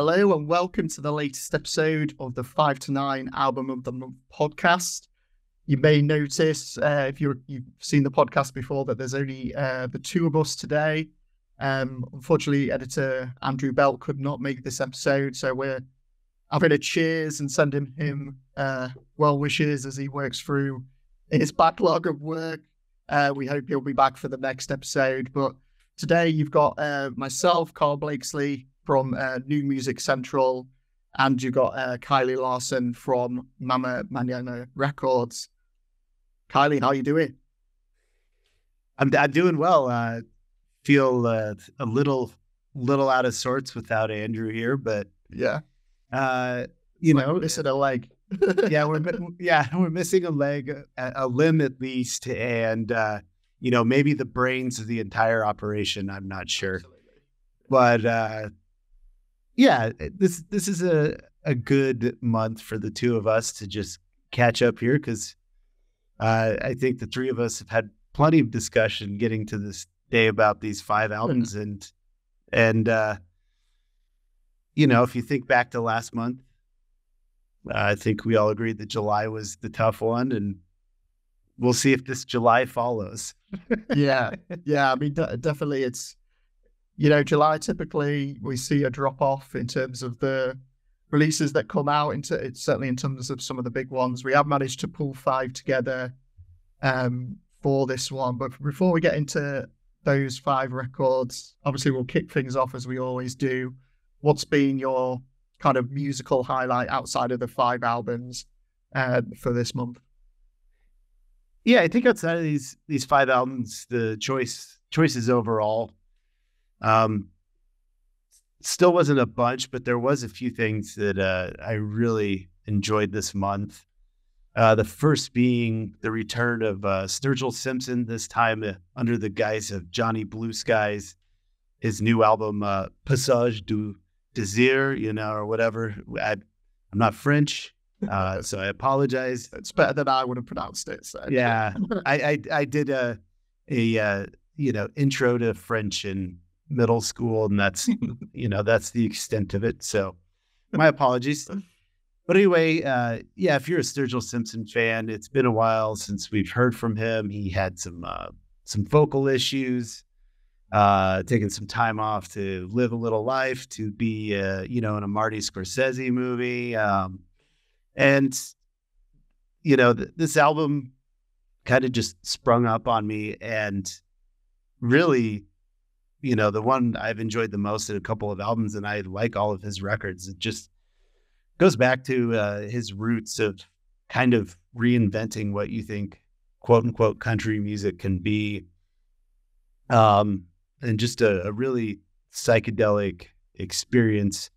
Hello and welcome to the latest episode of the Five to Nine Album of the Month podcast. You may notice uh, if you have seen the podcast before that there's only uh, the two of us today. Um, unfortunately, editor Andrew Bell could not make this episode, so we're having a cheers and sending him uh, well wishes as he works through his backlog of work. Uh, we hope he'll be back for the next episode. But today you've got uh, myself, Karl Blakesley from uh, New Music Central, and you've got uh, Kiley Larsen from Mama Mañana Records. Kiley, how are you doing? I'm, I'm doing well. Uh, feel uh, a little little out of sorts without Andrew here, but yeah, uh, you like know, missing a leg. yeah, we're yeah we're missing a leg, a, a limb at least, and uh, you know maybe the brains of the entire operation. I'm not sure, Absolutely. but uh, yeah, this this is a a good month for the two of us to just catch up here because uh, I think the three of us have had plenty of discussion getting to this day about these five albums mm-hmm. and and uh, you know if you think back to last month I think we all agreed that July was the tough one, and we'll see if this July follows. yeah, yeah. I mean, d- definitely, it's you know, July typically we see a drop off in terms of the releases that come out. Into it's certainly in terms of some of the big ones. We have managed to pull five together um, for this one, but before we get into those five records, obviously we'll kick things off as we always do. What's been your kind of musical highlight outside of the five albums uh, for this month? Yeah, I think outside of these these five albums, the choice choices overall, um, still wasn't a bunch, but there was a few things that uh, I really enjoyed this month. Uh, the first being the return of uh, Sturgill Simpson, this time uh, under the guise of Johnny Blue Skies, his new album uh, Passage du Desir, you know, or whatever. I, am not French, uh, so I apologize. It's better than I would have pronounced it. So. Yeah, I, I, I did a a uh, you know intro to French in middle school, and that's you know that's the extent of it. So my apologies. But anyway, uh, yeah, if you're a Sturgill Simpson fan, it's been a while since we've heard from him. He had some uh, some vocal issues uh, taking some time off to live a little life, to be, uh, you know, in a Marty Scorsese movie. Um, and, you know, th- this album kind of just sprung up on me and really, you know, the one I've enjoyed the most in a couple of albums, and I like all of his records. It just goes back to uh, his roots of kind of reinventing what you think quote unquote country music can be. Um, and just a, a really psychedelic experience.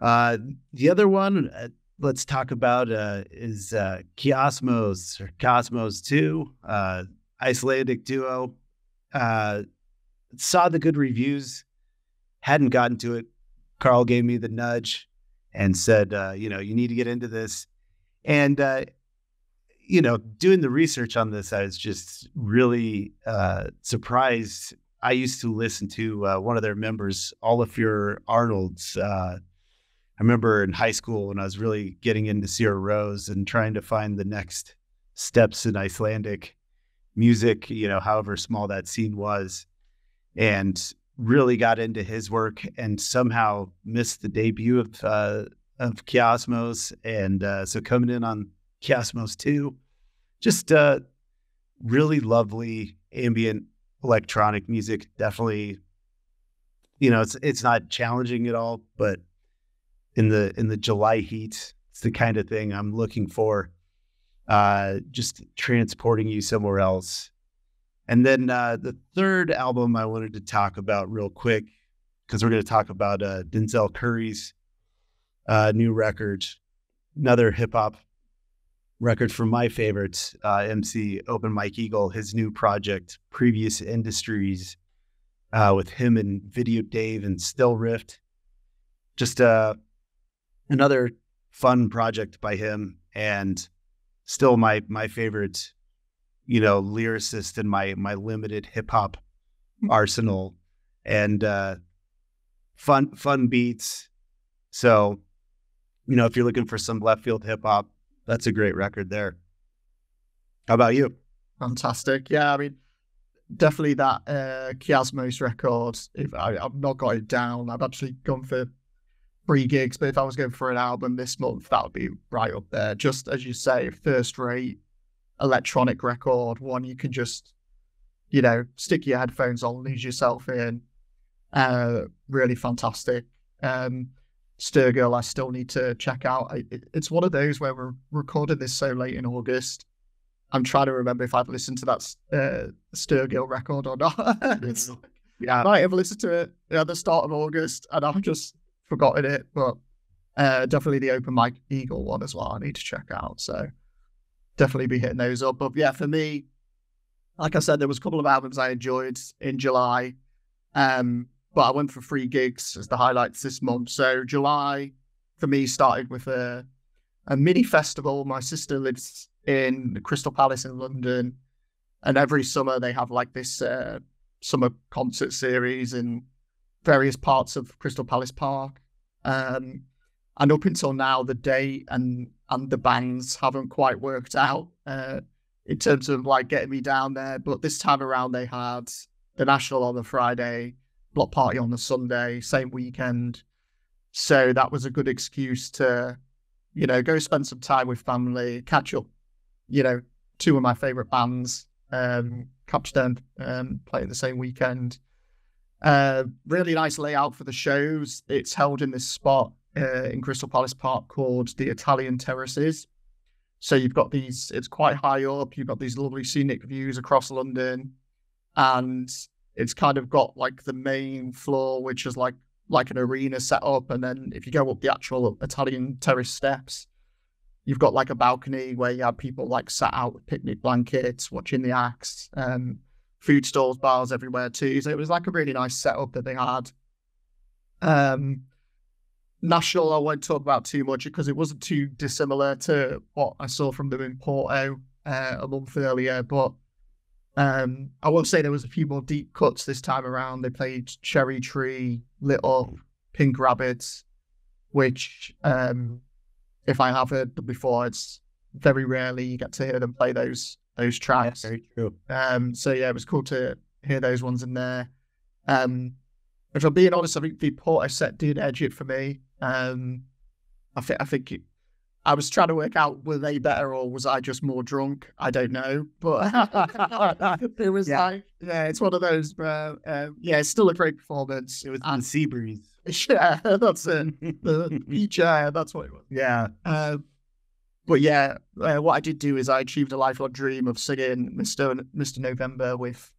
Uh, the other one, uh, let's talk about uh, is uh, Kiasmos or Cosmos 2, uh, Icelandic duo. Saw the good reviews, hadn't gotten to it. Karl gave me the nudge and said, uh, you know, you need to get into this. And, uh, you know, doing the research on this, I was just really uh, surprised I used to listen to uh, one of their members, Olafur Arnalds. Uh, I remember in high school when I was really getting into Sigur Rós and trying to find the next steps in Icelandic music, you know, however small that scene was, and really got into his work and somehow missed the debut of uh, of Kiasmos. And uh, so coming in on Kiasmos 2, just uh, really lovely ambient electronic music definitely you know it's it's not challenging at all but in the in the july heat it's the kind of thing i'm looking for uh just transporting you somewhere else and then uh the third album i wanted to talk about real quick because we're going to talk about uh denzel curry's uh new record another hip-hop record from my favorite uh, MC, Open Mike Eagle, his new project, Previous Industries, uh, with him and Video Dave and Still Rift. Just uh, another fun project by him, and still my my favorite, you know, lyricist in my my limited hip hop arsenal, and uh, fun fun beats, So, you know, if you're looking for some left field hip hop, that's a great record there. How about you? Fantastic. Yeah, I mean, definitely that uh, Kiasmos record. If I, I've not got it down, I've actually gone for three gigs. But if I was going for an album this month, that would be right up there. Just as you say, first rate electronic record, one you can just, you know, stick your headphones on, lose yourself in. Uh, really fantastic. Um, Stir I still need to check out. I, it, it's one of those where we're recording this so late in August. I'm trying to remember if I've listened to that uh, Stir record or not. Yeah. I might have listened to it at the start of August and I've just forgotten it. But uh, definitely the Open Mike Eagle one as well. I need to check out. So definitely be hitting those up. But yeah, for me, like I said, there was a couple of albums I enjoyed in July. Um, but I went for three gigs as the highlights this month. So July for me started with a a mini festival. My sister lives in the Crystal Palace in London, and every summer they have like this uh, summer concert series in various parts of Crystal Palace Park. Um, and up until now, the date and and the bands haven't quite worked out uh, in terms of like getting me down there. But this time around, they had the National on the Friday, Bloc Party on the Sunday, same weekend. So that was a good excuse to, you know, go spend some time with family, catch up, you know, two of my favorite bands, um, catch them um, playing the same weekend. Uh, really nice layout for the shows. It's held in this spot uh, in Crystal Palace Park called the Italian Terraces. So you've got these, it's quite high up. You've got these lovely scenic views across London. And it's kind of got like the main floor, which is like like an arena set up. And then if you go up the actual Italian terrace steps, you've got like a balcony where you have people like sat out with picnic blankets, watching the acts, um, food stalls, bars everywhere too. So it was like a really nice setup that they had. Um, National, I won't talk about too much because it wasn't too dissimilar to what I saw from them in Porto uh, a month earlier. But um, I will say there was a few more deep cuts this time around. They played Cherry Tree, Lit Up, Pink Rabbits, which um, if I have heard them before, it's very rarely you get to hear them play those those tracks. Very true. Um, so yeah, it was cool to hear those ones in there. Um, if I'm being honest, I think the Porto set did edge it for me. Um, I think I think it, I was trying to work out were they better or was I just more drunk? I don't know, but it was Yeah. like yeah, it's one of those. Uh, uh, yeah, it's still a great performance. It was And- the sea breeze. yeah, that's it. The beach air, that's what it was. yeah. Uh, but yeah, uh, what I did do is I achieved a lifelong dream of singing Mr. Mr. November with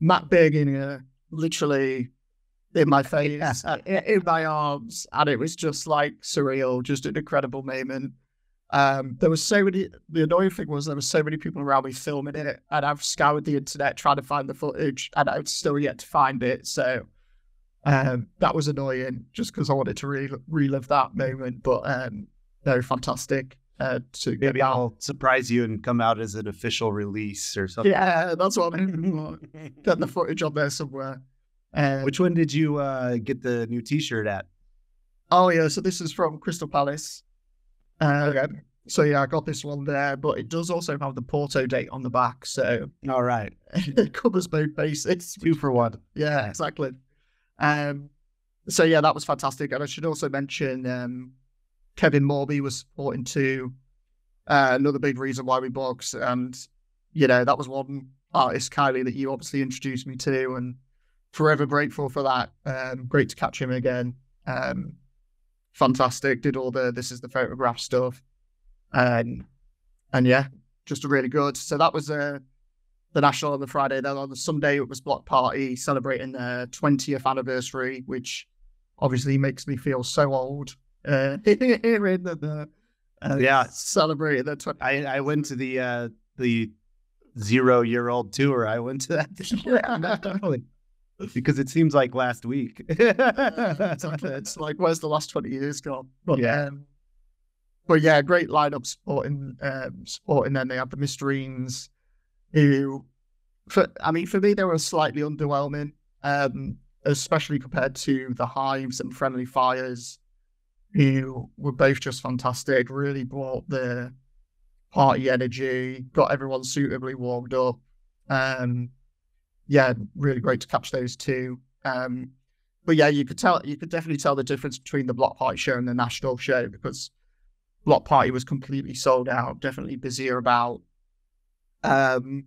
Matt Berninger literally in my face, uh, in my arms, and it was just like surreal, just an incredible moment. Um, there was so many. The annoying thing was there were so many people around me filming it, and I've scoured the internet trying to find the footage, and I've still yet to find it. So um, that was annoying, just because I wanted to re- relive that moment. But um, no, fantastic uh, to Maybe. I'll surprise you and come out as an official release or something. Yeah, that's what I'm aiming for. Get the footage on there somewhere. Um, Which one did you uh, get the new T-shirt at? Oh yeah, so this is from Crystal Palace. Uh, So yeah, I got this one there, but it does also have the Porto date on the back, so All right, it covers both bases. two for one. Yeah, exactly. Um, so yeah, that was fantastic, and I should also mention um, Kevin Morby was supporting too. Uh, another big reason why we box, and you know that was one artist, Kiley, that you obviously introduced me to, and forever grateful for that. Um, great to catch him again. Um, fantastic. Did all the this is the photograph stuff, and and yeah, just really good. So that was uh, the national on the Friday. Then on the Sunday it was Bloc Party celebrating their twentieth anniversary, which obviously makes me feel so old. Uh, hearing that the uh, Yeah. celebrating 20th. I, I went to the uh, the zero year old tour. I went to that Definitely. Because it seems like last week. it's like where's the last 20 years gone but Yeah. um, but yeah great lineup supporting um supporting then they have the Mysterines who for i mean for me they were slightly underwhelming um especially compared to the hives and friendly fires who were both just fantastic. Really brought the party energy, got everyone suitably warmed up. Um, yeah, really great to catch those two. Um, but yeah, you could tell, you could definitely tell the difference between the bloc party show and the national show because bloc party was completely sold out, definitely busier about. Um,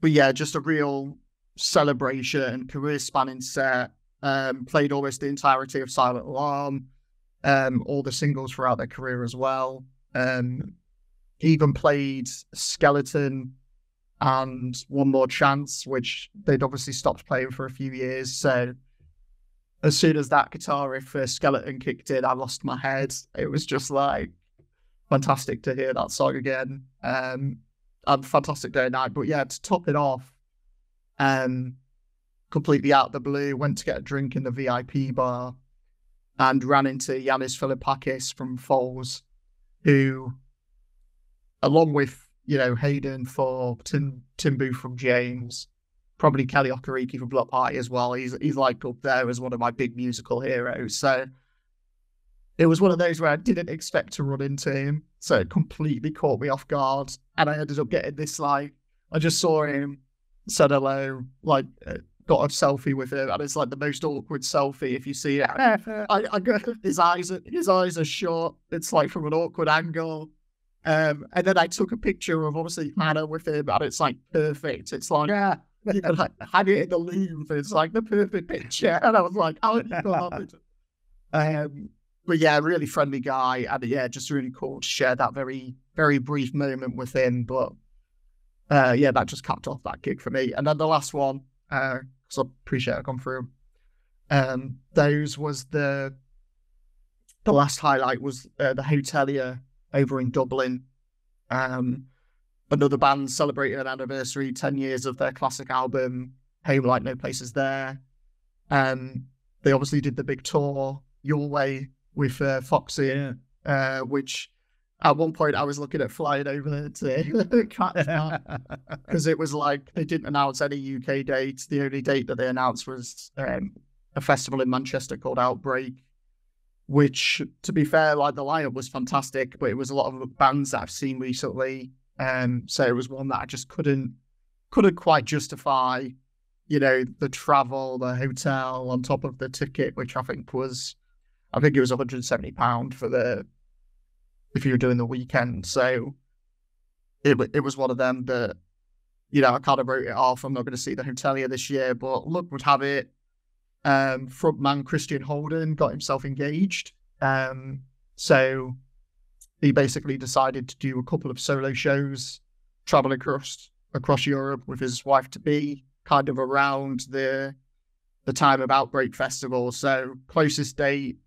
but yeah, just a real celebration, career spanning set. Um, played almost the entirety of Silent Alarm, um, all the singles throughout their career as well. Um, even played Skeleton and One More Chance, which they'd obviously stopped playing for a few years. So as soon as that guitar riff for Skeleton kicked in, I lost my head. It was just like fantastic to hear that song again. Um, and fantastic day and night. But yeah, to top it off, um, completely out of the blue, went to get a drink in the VIP bar and ran into Yannis Philippakis from Foals, who, along with, you know, Hayden for Tim, Tim Booth from James, probably Kele Okereke from Bloc Party as well. He's he's like up there as one of my big musical heroes. So it was one of those where I didn't expect to run into him. So it completely caught me off guard. And I ended up getting this like I just saw him, said hello, like uh, got a selfie with him, and it's like the most awkward selfie if you see it. I, I got his eyes, his eyes are short. It's like from an awkward angle. Um, and then I took a picture of obviously Hannah with him, and it's like perfect. It's like yeah, you know, like had it in the leave. It's like the perfect picture, and I was like, oh, um, but yeah, really friendly guy, and yeah, just really cool to share that very very brief moment with him. But uh, yeah, that just capped off that gig for me. And then the last one, because uh, I appreciate I've gone through. Um, those was the the last highlight was uh, the Hotelier over in Dublin. Um, another band celebrating an anniversary, ten years of their classic album, Home Like Noplace Is There. Um, they obviously did the big tour, Your Way, with uh, Foxy, yeah. uh, which at one point, I was looking at flying over there to because it was like they didn't announce any UK dates. The only date that they announced was um, a festival in Manchester called Outbreak, which, to be fair, like the lineup was fantastic, but it was a lot of bands that I've seen recently. Um, so it was one that I just couldn't couldn't quite justify, you know, the travel, the hotel on top of the ticket, which I think was, I think it was 170 pound for the if you were doing the weekend. So it it was one of them that you know I kind of wrote it off. I'm not going to see the Hotelier this year, but luck would have it. Um, frontman Christian Holden got himself engaged. Um, so he basically decided to do a couple of solo shows, travel across across Europe with his wife to be, kind of around the the time of Outbreak Festival. So closest date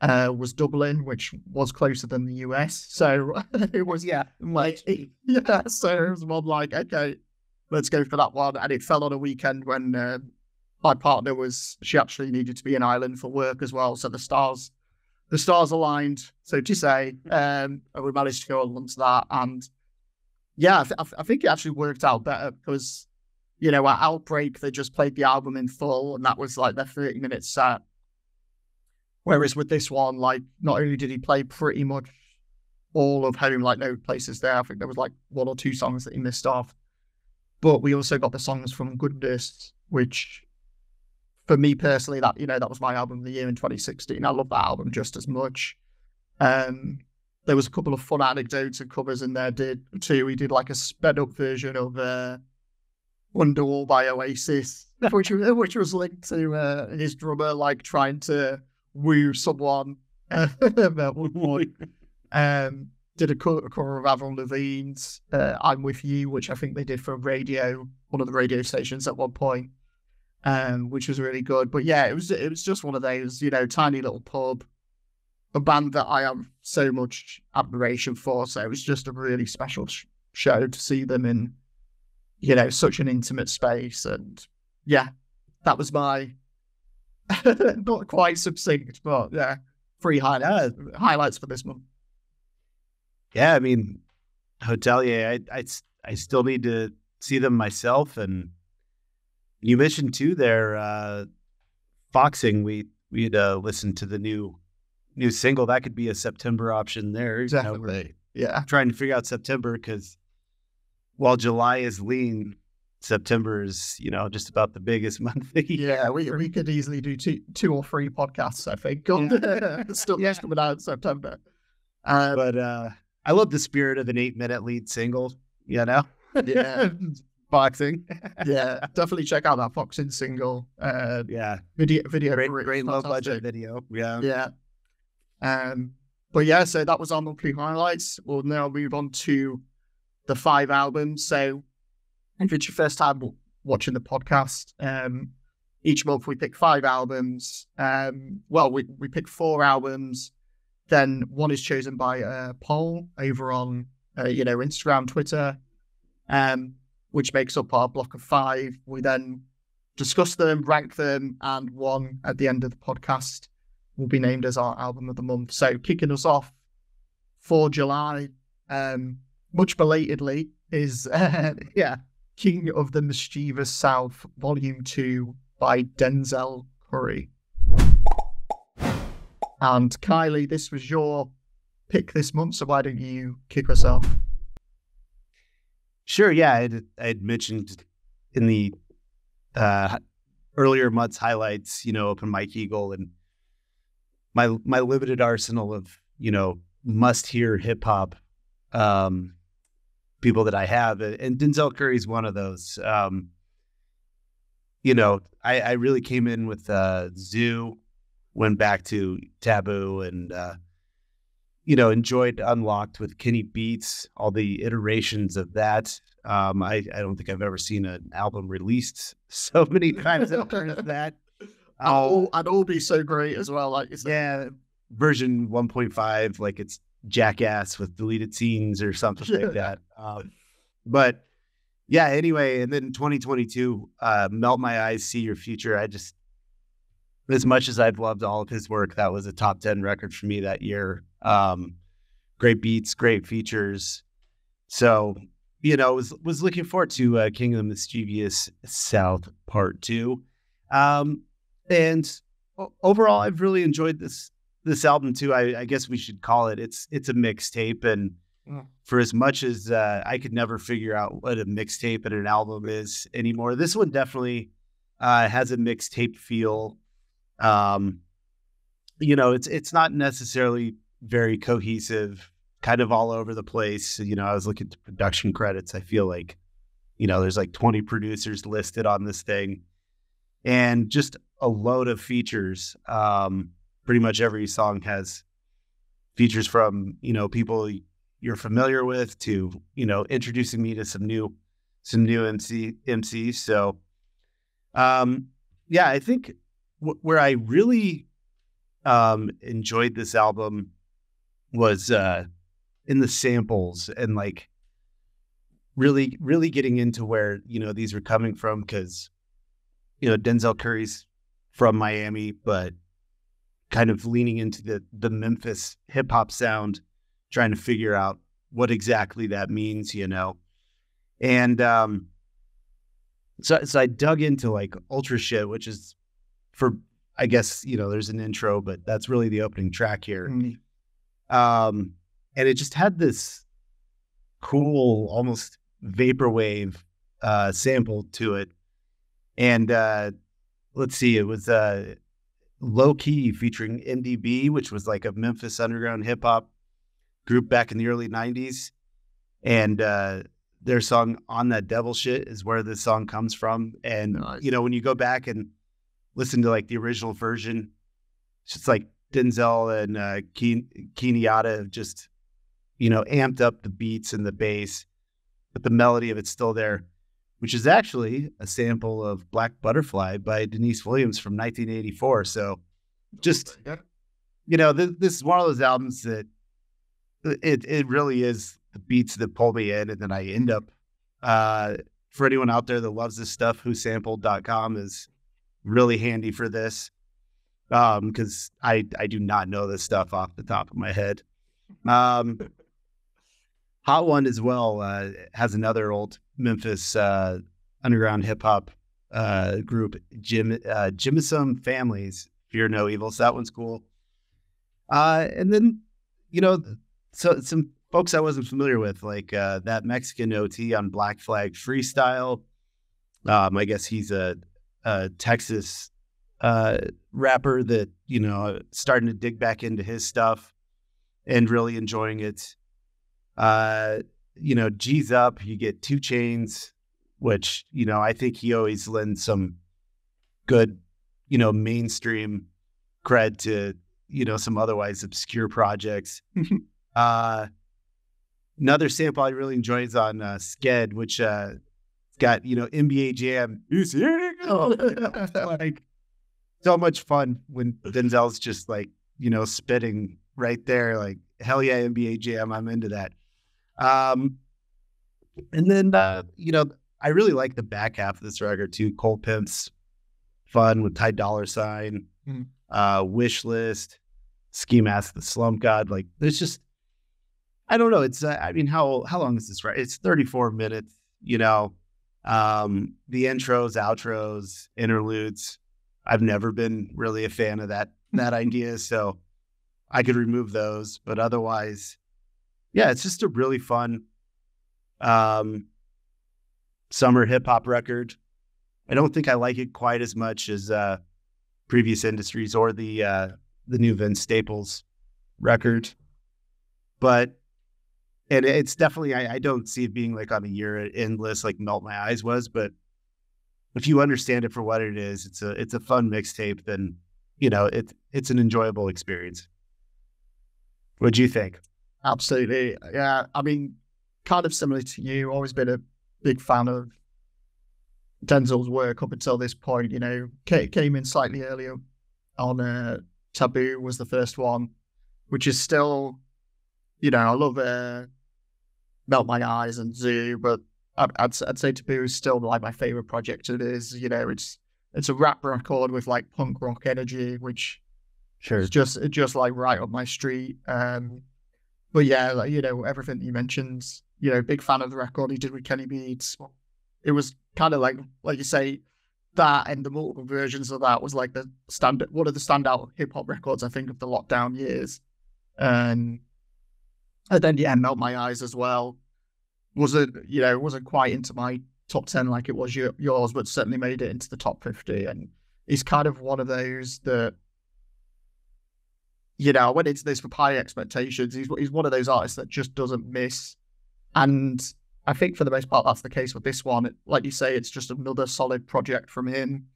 uh, was Dublin, which was closer than the US. So it was, yeah, like, yeah. So it was one like, okay, let's go for that one. And it fell on a weekend when uh, my partner was, she actually needed to be in Ireland for work as well. So the stars, the stars aligned, so to say. Um, and we managed to go along to that. And yeah, I, th- I think it actually worked out better because, you know, at Outbreak, they just played the album in full and that was like their 30 minute set Whereas with this one, like not only did he play pretty much all of Home Like Noplace Is There, I think there was like one or two songs that he missed off. But we also got the songs from Goodness, which for me personally, that you know, that was my album of the year in 2016. I love that album just as much. Um there was a couple of fun anecdotes and covers in there did too. We did like a sped up version of uh Wonderwall by Oasis, which which was linked to uh, his drummer like trying to woo someone at one point. Um, did a cover of Avril Lavigne's uh, "I'm with You," which I think they did for radio, one of the radio stations at one point, um, which was really good. But yeah, it was it was just one of those, you know, tiny little pub, a band that I have so much admiration for. So it was just a really special sh- show to see them in, you know, such an intimate space. And yeah, that was my Not quite succinct, but yeah, three highlights highlights for this month. Yeah, I mean, Hotelier, I, I, I still need to see them myself. And you mentioned too there, uh, Foxing. We we had uh, listened to the new new single, that could be a September option there. you know. Yeah. trying to figure out September because while July is lean, September is, you know, just about the biggest month. of the year. Yeah, we, we could easily do two two or three podcasts, I think, on the stuff Yeah. coming out in September. Um, But uh I love the spirit of an eight minute lead single, you know? Yeah. Foxing. yeah, definitely check out that Foxing single. Uh, yeah. video video Great, it, great low budget video. Yeah. Yeah. Um, but yeah, so that was our monthly highlights. We'll now move on to the five albums. So if it's your first time watching the podcast, um, each month we pick five albums. Um, well, we, we pick four albums. Then one is chosen by a poll over on, uh, you know, Instagram, Twitter, um, which makes up our block of five. We then discuss them, rank them, and one at the end of the podcast will be named as our album of the month. So kicking us off for July, um, much belatedly, is uh, yeah, King of the Mischievous South, Volume Two by Denzel Curry. And Kiley, this was your pick this month, so why don't you kick us off? Sure. Yeah. I had, mentioned in the uh, earlier months highlights, you know, Open Mike Eagle and my my limited arsenal of you know must hear hip hop um, people that I have, and Denzel Curry's one of those. Um, you know, I, I really came in with uh, Zoo, went back to Taboo, and uh, you know enjoyed Unlocked with Kenny Beats, all the iterations of that. Um, I I don't think I've ever seen an album released so many times after that. All, and all be so great as well. Like. Yeah, version 1.5, like it's Jackass with deleted scenes or something like that. Um, but yeah, anyway, and then 2022, uh, Melt My Eyes, See Your Future. I just, as much as I've loved all of his work, that was a top 10 record for me that year. Um, great beats, great features. So, you know, was was looking forward to uh, King of the Mischievous South Part Two. Um, and overall, I've really enjoyed this this album too. I, I guess we should call it. It's it's a mixtape, and Mm. for as much as uh, I could never figure out what a mixtape and an album is anymore, this one definitely uh, has a mixtape feel. Um, you know, it's it's not necessarily very cohesive, kind of all over the place. You know, I was looking at production credits. I feel like, you know, there's like 20 producers listed on this thing, and just a load of features. Um, pretty much every song has features from you know people you're familiar with to you know introducing me to some new some new MC MCs. So, um, yeah, I think w- where I really um, enjoyed this album was uh, in the samples and like really really getting into where you know these were coming from because you know Denzel Curry's from Miami, but kind of leaning into the the Memphis hip hop sound, trying to figure out what exactly that means, you know. And um so so I dug into like ultra shit, which is for I guess, you know, there's an intro, but that's really the opening track here. Mm. Um and it just had this cool almost vaporwave uh sample to it. And uh let's see, it was uh low key featuring MDB, which was like a Memphis underground hip hop group back in the early 90s. And uh, their song On That Devil Shit is where this song comes from. And, Nice. you know, when you go back and listen to like the original version, it's just like Denzel and uh, Kenyatta have just, you know, amped up the beats and the bass, but the melody of it's still there, which is actually a sample of Black Butterfly by Deniece Williams from 1984. So just you know, th- this is one of those albums that it it really is the beats that pull me in, and then I end up. Uh, for anyone out there that loves this stuff, whosampled.com is really handy for this. Um, because I I do not know this stuff off the top of my head. Um, Hot One as well uh, has another old Memphis uh, underground hip hop uh, group, Jim uh, Gimisum Families. Fear No Evil. So that one's cool. Uh, and then, you know, so some folks I wasn't familiar with, like uh, that Mexican OT on Black Flag Freestyle. Um, I guess he's a, a Texas uh, rapper that you know starting to dig back into his stuff and really enjoying it. Uh, you know, G's up. You get 2 Chainz, which you know I think he always lends some good, you know, mainstream cred to you know some otherwise obscure projects. uh, another sample I really enjoy is on uh, Sked, which uh, got you know NBA Jam. like so much fun when Denzel's just like you know spitting right there. Like hell yeah, NBA Jam. I'm into that. Um, and then uh, you know I really like the back half of this record too. Cole Pimps, fun with Ty Dolla Sign, mm-hmm. uh, Wish List, Ski Mask, the Slump God. Like there's just I don't know. It's uh, I mean how how long is this right? It's 34 minutes. You know, um, the intros, outros, interludes. I've never been really a fan of that that idea, so I could remove those. But otherwise, yeah, it's just a really fun um, summer hip hop record. I don't think I like it quite as much as uh, previous industries or the uh, the new Vince Staples record, but and it's definitely I, I, don't see it being like on a year endless like Melt My Eyes was, but if you understand it for what it is, it's a it's a fun mixtape. Then you know it it's an enjoyable experience. What do you think? Absolutely, yeah. I mean, kind of similar to you. Always been a big fan of Denzel's work up until this point. You know, came in slightly earlier on uh, Taboo was the first one, which is still, you know, I love uh, Melt My Eyes and Zoo, but I'd, I'd, I'd say Taboo is still like my favorite project. It is, you know, it's it's a rap record with like punk rock energy, which sure is just just like right up my street. Um, but yeah, like, you know, everything you mentioned, you know, big fan of the record he did with Kenny Beats. It was kind of like, like you say, that and the multiple versions of that was like the standard, one of the standout hip hop records I think of the lockdown years. Um, and then yeah, melt my eyes as well. Wasn't you know wasn't quite into my top ten like it was your, yours, but certainly made it into the top fifty. And he's kind of one of those that you know I went into this with high expectations. He's he's one of those artists that just doesn't miss, and I think for the most part that's the case with this one. It, like you say, it's just another solid project from him.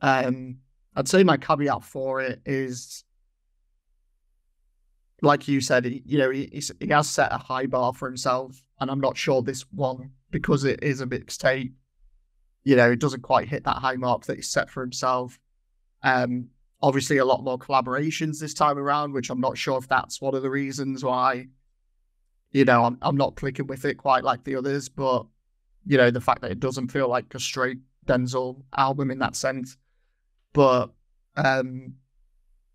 Um, I'd say my caveat for it is like you said, you know, he, he has set a high bar for himself, and I'm not sure this one because it is a mixtape. You know, it doesn't quite hit that high mark that he set for himself. Um, obviously, a lot more collaborations this time around, which I'm not sure if that's one of the reasons why. You know, I'm I'm not clicking with it quite like the others, but you know, the fact that it doesn't feel like a straight Denzel album in that sense. But um,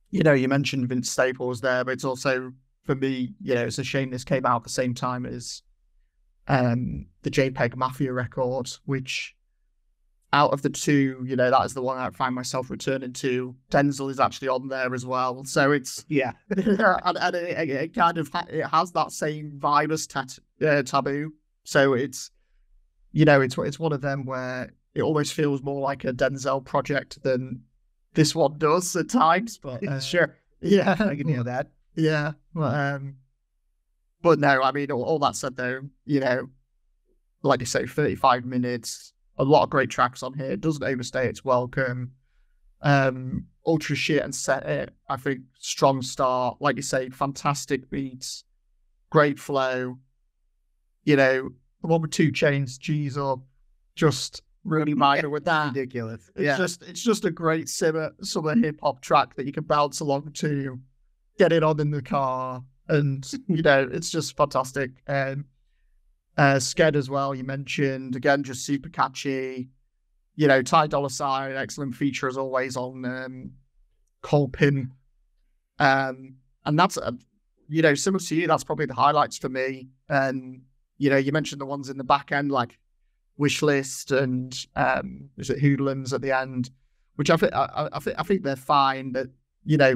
you know, you mentioned Vince Staples there, but it's also for me, you know, it's a shame this came out at the same time as um, the JPEG Mafia record, which out of the two, you know, that is the one I find myself returning to. Denzel is actually on there as well, so it's yeah, and, and it, it, kind of it has that same vibe as tat, uh, Taboo. So it's you know, it's it's one of them where it almost feels more like a Denzel project than this one does at times, but uh, sure, yeah, I can hear that. Yeah, but, um, but no, I mean, all, all, that said, though, you know, like you say, thirty-five minutes, a lot of great tracks on here. It doesn't overstay its welcome. Um, ultra shit and set it. I think strong start, like you say, fantastic beats, great flow. You know, the one with 2 Chainz, G's up, just really minor with that. Ridiculous. It's yeah. just it's just a great summer summer hip hop track that you can bounce along to, get it on in the car, and you know it's just fantastic. Um, uh, Sked as well. You mentioned again, just super catchy. You know, Ty Dolla Sign, excellent feature as always on um, Cole Pin. Um, and that's uh, you know similar to you. That's probably the highlights for me. And you know, you mentioned the ones in the back end like wish list and um, is it hoodlums at the end, which I think I, I think I think they're fine. That you know,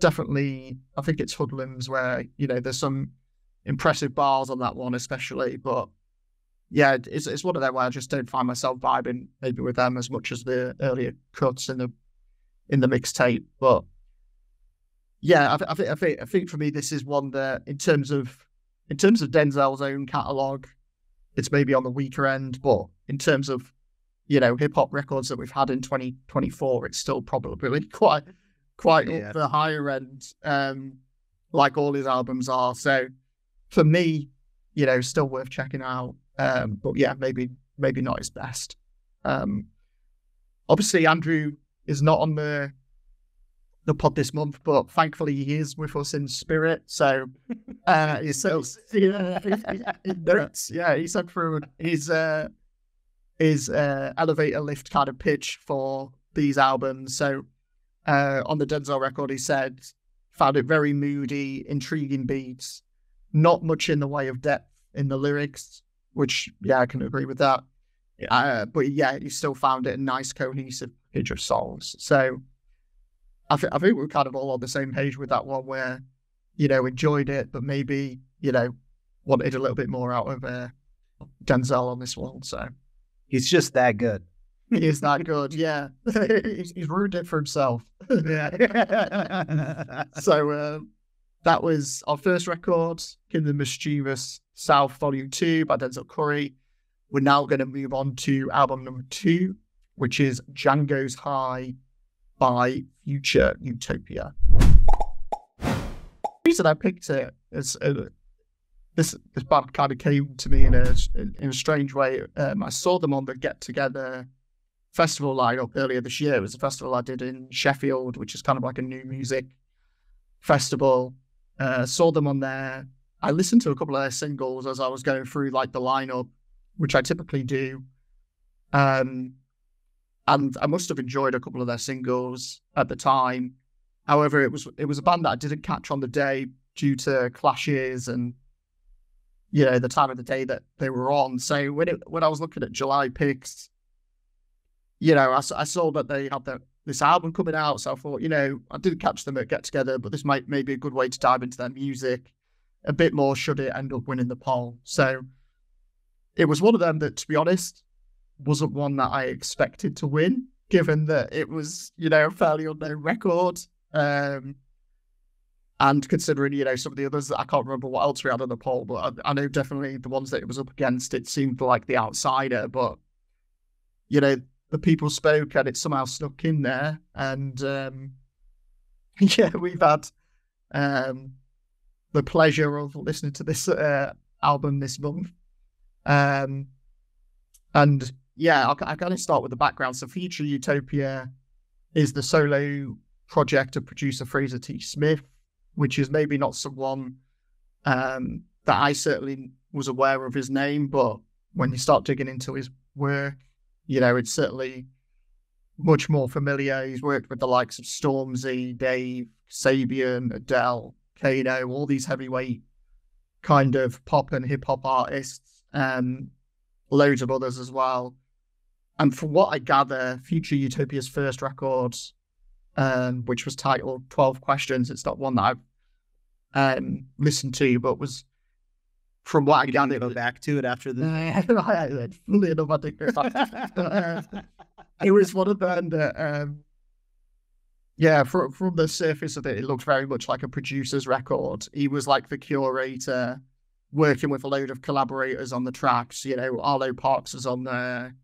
definitely, I think it's Hoodlums where you know there's some impressive bars on that one, especially. But yeah, it's it's one of them where I just don't find myself vibing maybe with them as much as the earlier cuts in the in the mixtape. But yeah, I, think I think I think for me this is one that in terms of in terms of Denzel's own catalog, it's maybe on the weaker end. But in terms of you know hip hop records that we've had in 2024, it's still probably quite quite yeah. up the higher end, um, like all his albums are. So for me, you know, still worth checking out. Um, but yeah, maybe maybe not his best. Um, obviously, Andrew is not on the the pod this month, but thankfully he is with us in spirit. So uh, he said, yeah, notes, yeah, he said through his uh, his uh, elevator lift kind of pitch for these albums. So uh, on the Denzel record, he said found it very moody, intriguing beats, not much in the way of depth in the lyrics, which yeah, I can agree with that. Yeah. Uh, but yeah, he still found it a nice, cohesive picture of songs. So I, th- I think we're kind of all on the same page with that one where, you know, enjoyed it, but maybe, you know, wanted a little bit more out of uh, Denzel on this one. So he's just that good. He is that good. Yeah. he's, he's ruined it for himself. yeah. so uh, that was our first record, in the Mischievous South Volume 2 by Denzel Curry. We're now going to move on to album number two, which is Django's High by Future Utopia. The reason I picked it is uh, this this band kind of came to me in a in a strange way. Um, I saw them on the Get Together festival lineup earlier this year. It was a festival I did in Sheffield, which is kind of like a new music festival. Uh, saw them on there. I listened to a couple of their singles as I was going through like the lineup, which I typically do. Um, and I must have enjoyed a couple of their singles at the time. However, it was it was a band that I didn't catch on the day due to clashes and you know the time of the day that they were on. So when it when I was looking at July picks, you know, I, I saw that they had this album coming out, so I thought, you know, I didn't catch them at Get Together, but this might maybe a good way to dive into their music a bit more. Should it end up winning the poll? So it was one of them that, to be honest, wasn't one that I expected to win, given that it was, you know, a fairly unknown record. Um, and considering, you know, some of the others, I can't remember what else we had on the poll, but I, I know definitely the ones that it was up against, it seemed like the outsider. But, you know, the people spoke and it somehow snuck in there. And um, yeah, we've had um, the pleasure of listening to this uh, album this month. Um, and yeah, I, I kind of start with the background. So, Future Utopia is the solo project of producer Fraser T. Smith, which is maybe not someone um, that I certainly was aware of his name, but when you start digging into his work, you know, it's certainly much more familiar. He's worked with the likes of Stormzy, Dave, Sabian, Adele, Kano, all these heavyweight kind of pop and hip hop artists, and loads of others as well. And from what I gather, Future Utopia's first record, um, which was titled 12 Questions, it's not one that I've um, listened to, but was from what you I gather. go back to it after the. fully enough, I think. it was one of them that, um, yeah, from, from the surface of it, it looked very much like a producer's record. He was like the curator, working with a load of collaborators on the tracks. You know, Arlo Parks was on there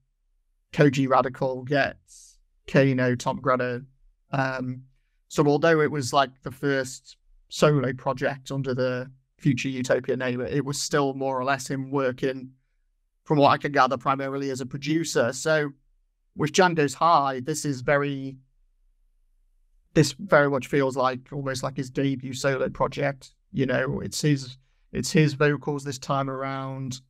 Kojey Radical gets Kano, Tom Grennan. Um, so although it was like the first solo project under the Future Utopia name, it was still more or less him working, from what I can gather, primarily as a producer. So with Django's High, this is very, this very much feels like almost like his debut solo project. You know, it's his, it's his vocals this time around.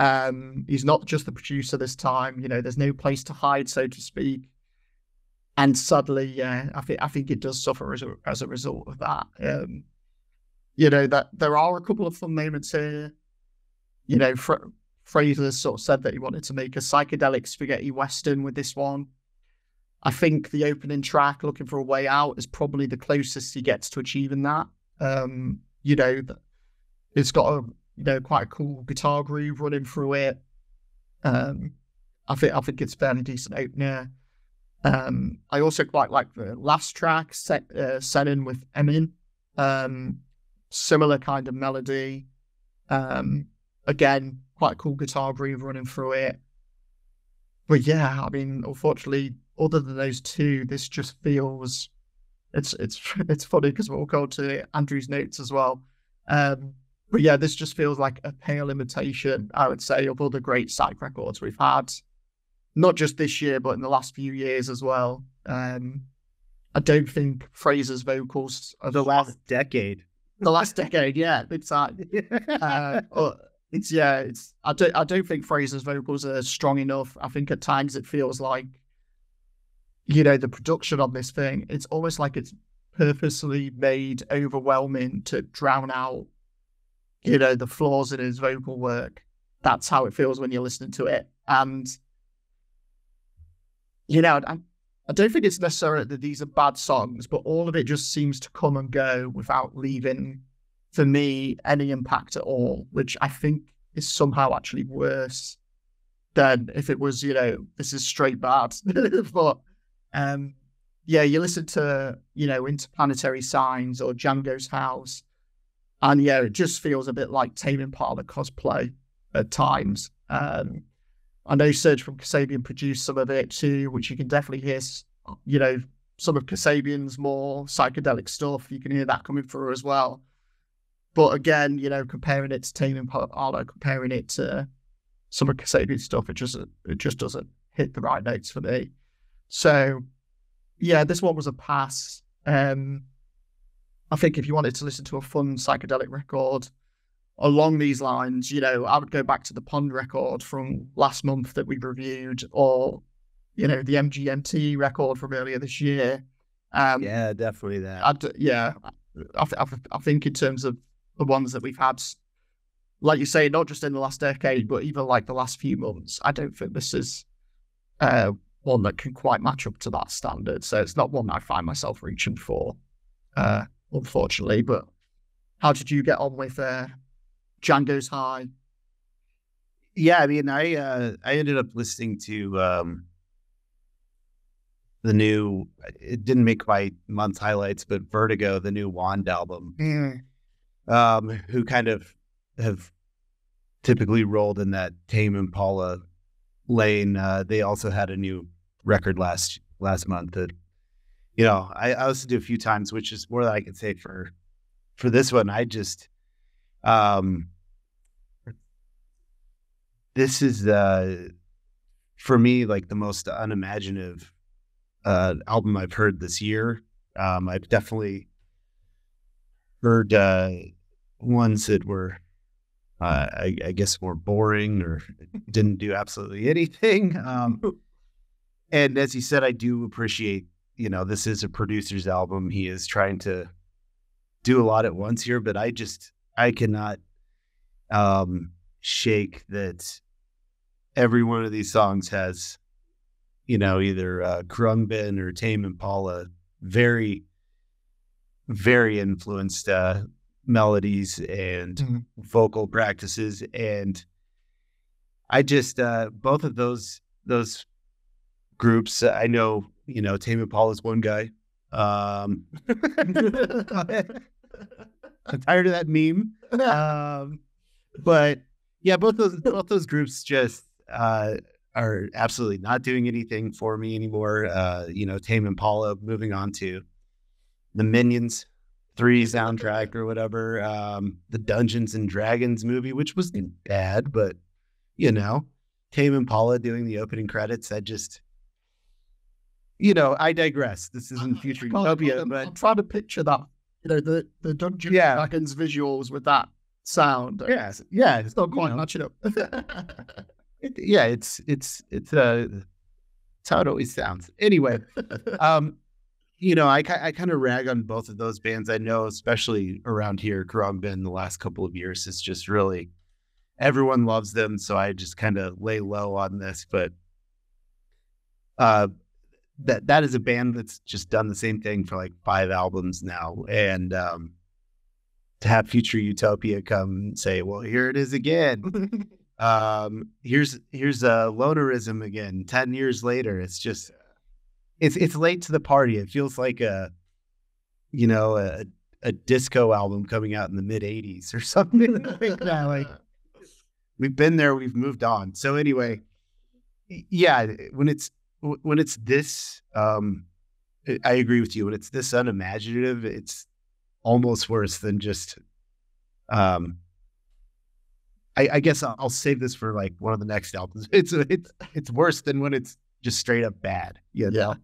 Um, he's not just the producer this time. You know, there's no place to hide, so to speak. And suddenly, yeah, I think I think it does suffer as a as a result of that. Um, you know that there are a couple of fun moments here. You know, Fra- Fraser sort of said that he wanted to make a psychedelic spaghetti western with this one. I think the opening track, "Looking for a Way Out," is probably the closest he gets to achieving that. Um, you know, it's got a you know quite a cool guitar groove running through it. Um, I think I think it's fairly decent opener. Um, I also quite like the last track, set, uh, Senin with Emin. Um, similar kind of melody. Um, again, quite a cool guitar groove running through it. But yeah, I mean, unfortunately, other than those two, this just feels it's it's it's funny because we'll go to Andrew's notes as well. Um, but yeah, this just feels like a pale imitation, I would say, of other great psych records we've had, not just this year, but in the last few years as well. Um, I don't think Fraser's vocals are the last decade. The last decade, yeah, it's uh, uh, it's yeah, it's I don't I don't think Fraser's vocals are strong enough. I think at times it feels like you know, the production on this thing, it's almost like it's purposely made overwhelming to drown out, you know, the flaws in his vocal work. That's how it feels when you're listening to it. And, you know, I, I don't think it's necessarily that these are bad songs, but all of it just seems to come and go without leaving, for me, any impact at all, which I think is somehow actually worse than if it was, you know, this is straight bad. but um, yeah, you listen to, you know, Interplanetary Signs or Django's House, and yeah, it just feels a bit like Tame Impala cosplay at times. Um, I know Serge from Kasabian produced some of it too, which you can definitely hear, you know, some of Kasabian's more psychedelic stuff. You can hear that coming through as well. But again, you know, comparing it to Tame Impala, comparing it to some of Kasabian's stuff, it just it just doesn't hit the right notes for me. So, yeah, this one was a pass. Um, I think if you wanted to listen to a fun psychedelic record along these lines, you know, I would go back to the Pond record from last month that we reviewed, or you know, the MGMT record from earlier this year. Um, yeah, definitely that. I'd, yeah, I, I, I think in terms of the ones that we've had, like you say, not just in the last decade, but even like the last few months, I don't think this is uh, one that can quite match up to that standard. So it's not one I find myself reaching for, uh, unfortunately. But how did you get on with uh, Django's High? Yeah, I mean, I uh, I ended up listening to um, the new. It didn't make my month highlights, but Vertigo, the new Wand album. Mm. Um, who kind of have typically rolled in that Tame Impala lane. Uh, they also had a new record last last month that you know I, I listened to a few times, which is more than I can say for for this one. I just um this is uh for me like the most unimaginative uh album I've heard this year. Um I've definitely heard uh ones that were uh, I, I, guess more boring or didn't do absolutely anything. Um, and as he said, I do appreciate, you know, this is a producer's album. He is trying to do a lot at once here, but I just, I cannot um, shake that every one of these songs has, you know, either uh, Khruangbin or Tame Impala, very, very influenced uh, melodies and mm-hmm. vocal practices and i just uh both of those those groups i know you know tame impala is one guy um i'm tired of that meme um but yeah both those both those groups just uh are absolutely not doing anything for me anymore uh you know tame impala moving on to the minions three soundtrack or whatever. Um, the Dungeons and Dragons movie, which wasn't bad, but you know, Tame Impala doing the opening credits. I just, you know, I digress. This isn't future utopia, but I'm trying to picture that. You know, the the Dungeons yeah. Dragons visuals with that sound. Yeah, yeah, it's not quite matching up. it, yeah, it's it's it's uh, it's how it always sounds. Anyway, um, you know, I, I kind of rag on both of those bands. I know, especially around here, Khruangbin the last couple of years, it's just really everyone loves them. So I just kind of lay low on this. But uh, that that is a band that's just done the same thing for like five albums now, and um, to have Future Utopia come and say, "Well, here it is again." um, here's here's a uh, lonerism again. Ten years later, it's just it's it's late to the party. It feels like a you know a a disco album coming out in the mid '80s or something like that. Like we've been there, we've moved on. So anyway, yeah, when it's when it's this, um, I agree with you. When it's this unimaginative, it's almost worse than just. Um, I, I guess I'll, I'll, save this for like one of the next albums. It's it's it's worse than when it's just straight up bad. You know? Yeah.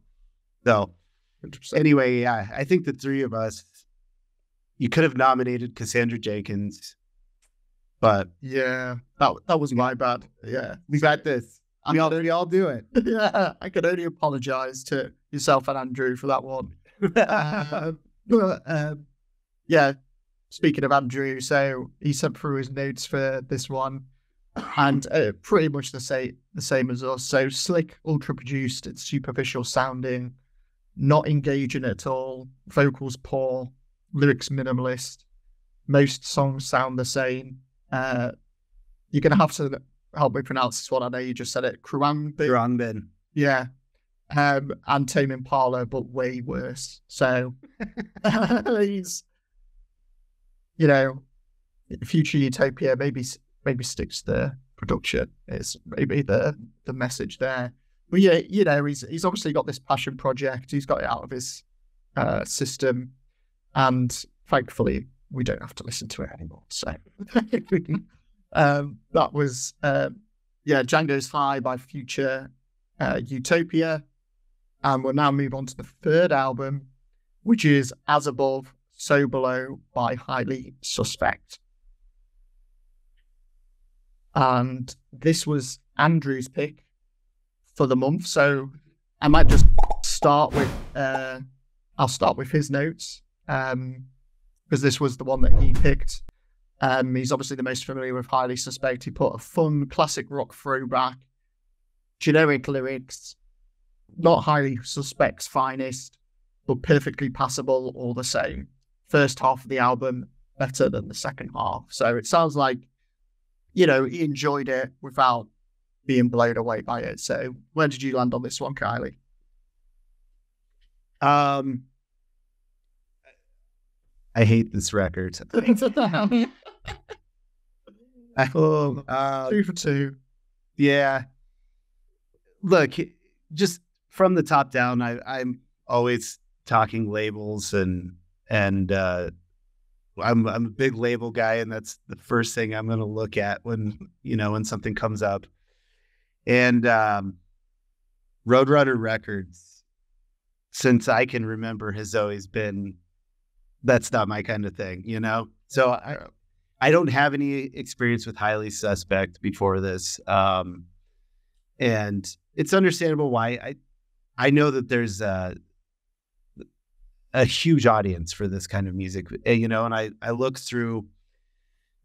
So anyway, yeah, I think the three of us, you could have nominated Cassandra Jenkins, but yeah, that that was my bad. Yeah, we got this. We all, we all do it. yeah, I can only apologize to yourself and Andrew for that one. uh, but, um, yeah, speaking of Andrew, so he sent through his notes for this one, and uh, pretty much the same the same as us. So slick, ultra produced, it's superficial sounding, not engaging at all. Vocals poor, lyrics minimalist. Most songs sound the same. Uh, you're gonna have to help me pronounce this one. I know you just said it. Khruangbin. Khruangbin. Yeah. Um, and Tame Impala, but way worse. So he's, you know, future utopia maybe maybe sticks the production is maybe the the message there. But yeah, you know, he's he's obviously got this passion project. He's got it out of his uh, system, and thankfully, we don't have to listen to it anymore. So um, that was, uh, yeah, Django's High by Future uh, Utopia. And we'll now move on to the third album, which is As Above, So Below by Highly Suspect. And this was Andrew's pick for the month. So I might just start with, uh, I'll start with his notes because um, this was the one that he picked. Um, he's obviously the most familiar with Highly Suspect. He put a fun classic rock throwback, generic lyrics, not Highly Suspect's finest, but perfectly passable all the same. First half of the album better than the second half. So it sounds like, you know, he enjoyed it without being blown away by it. So where did you land on this one, Kiley? Um, I hate this record. uh, two for two. Yeah. Look, just from the top down, I, I'm always talking labels and and uh, I'm I'm a big label guy, and that's the first thing I'm going to look at when you know when something comes up. And um, Roadrunner Records, since I can remember, has always been that's not my kind of thing, you know? So I, I don't have any experience with highly suspect before this. Um, and it's understandable why I, I know that there's a, a huge audience for this kind of music, eh, you know, and I, I look through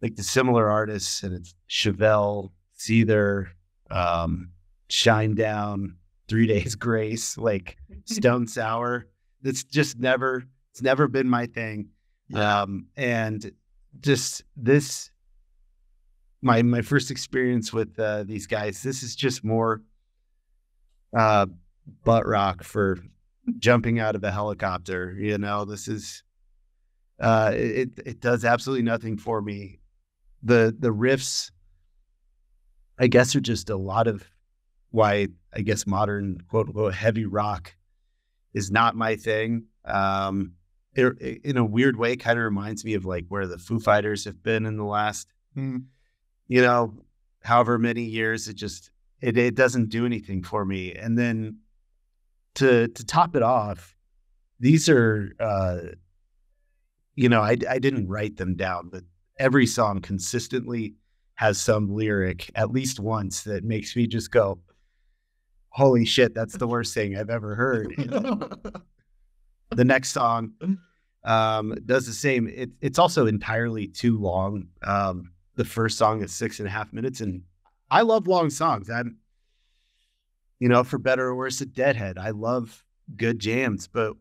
like the similar artists and it's Chevelle, Seether, um, Shinedown, Three Days Grace, like Stone Sour. It's just never it's never been my thing. Yeah. Um, and just this, my my first experience with uh, these guys. This is just more uh, butt rock for jumping out of a helicopter. You know, this is uh, it. It does absolutely nothing for me. The the riffs, I guess, are just a lot of why I guess modern quote unquote heavy rock is not my thing. Um, it, in a weird way kind of reminds me of like where the Foo Fighters have been in the last, mm. you know, however many years. It just it it doesn't do anything for me. And then to to top it off, these are uh, you know I I didn't write them down, but every song consistently has some lyric at least once that makes me just go, "Holy shit, that's the worst thing I've ever heard." the next song um, does the same. It, it's also entirely too long. Um, the first song is six and a half minutes, and I love long songs. I'm you know, for better or worse, a Deadhead. I love good jams, but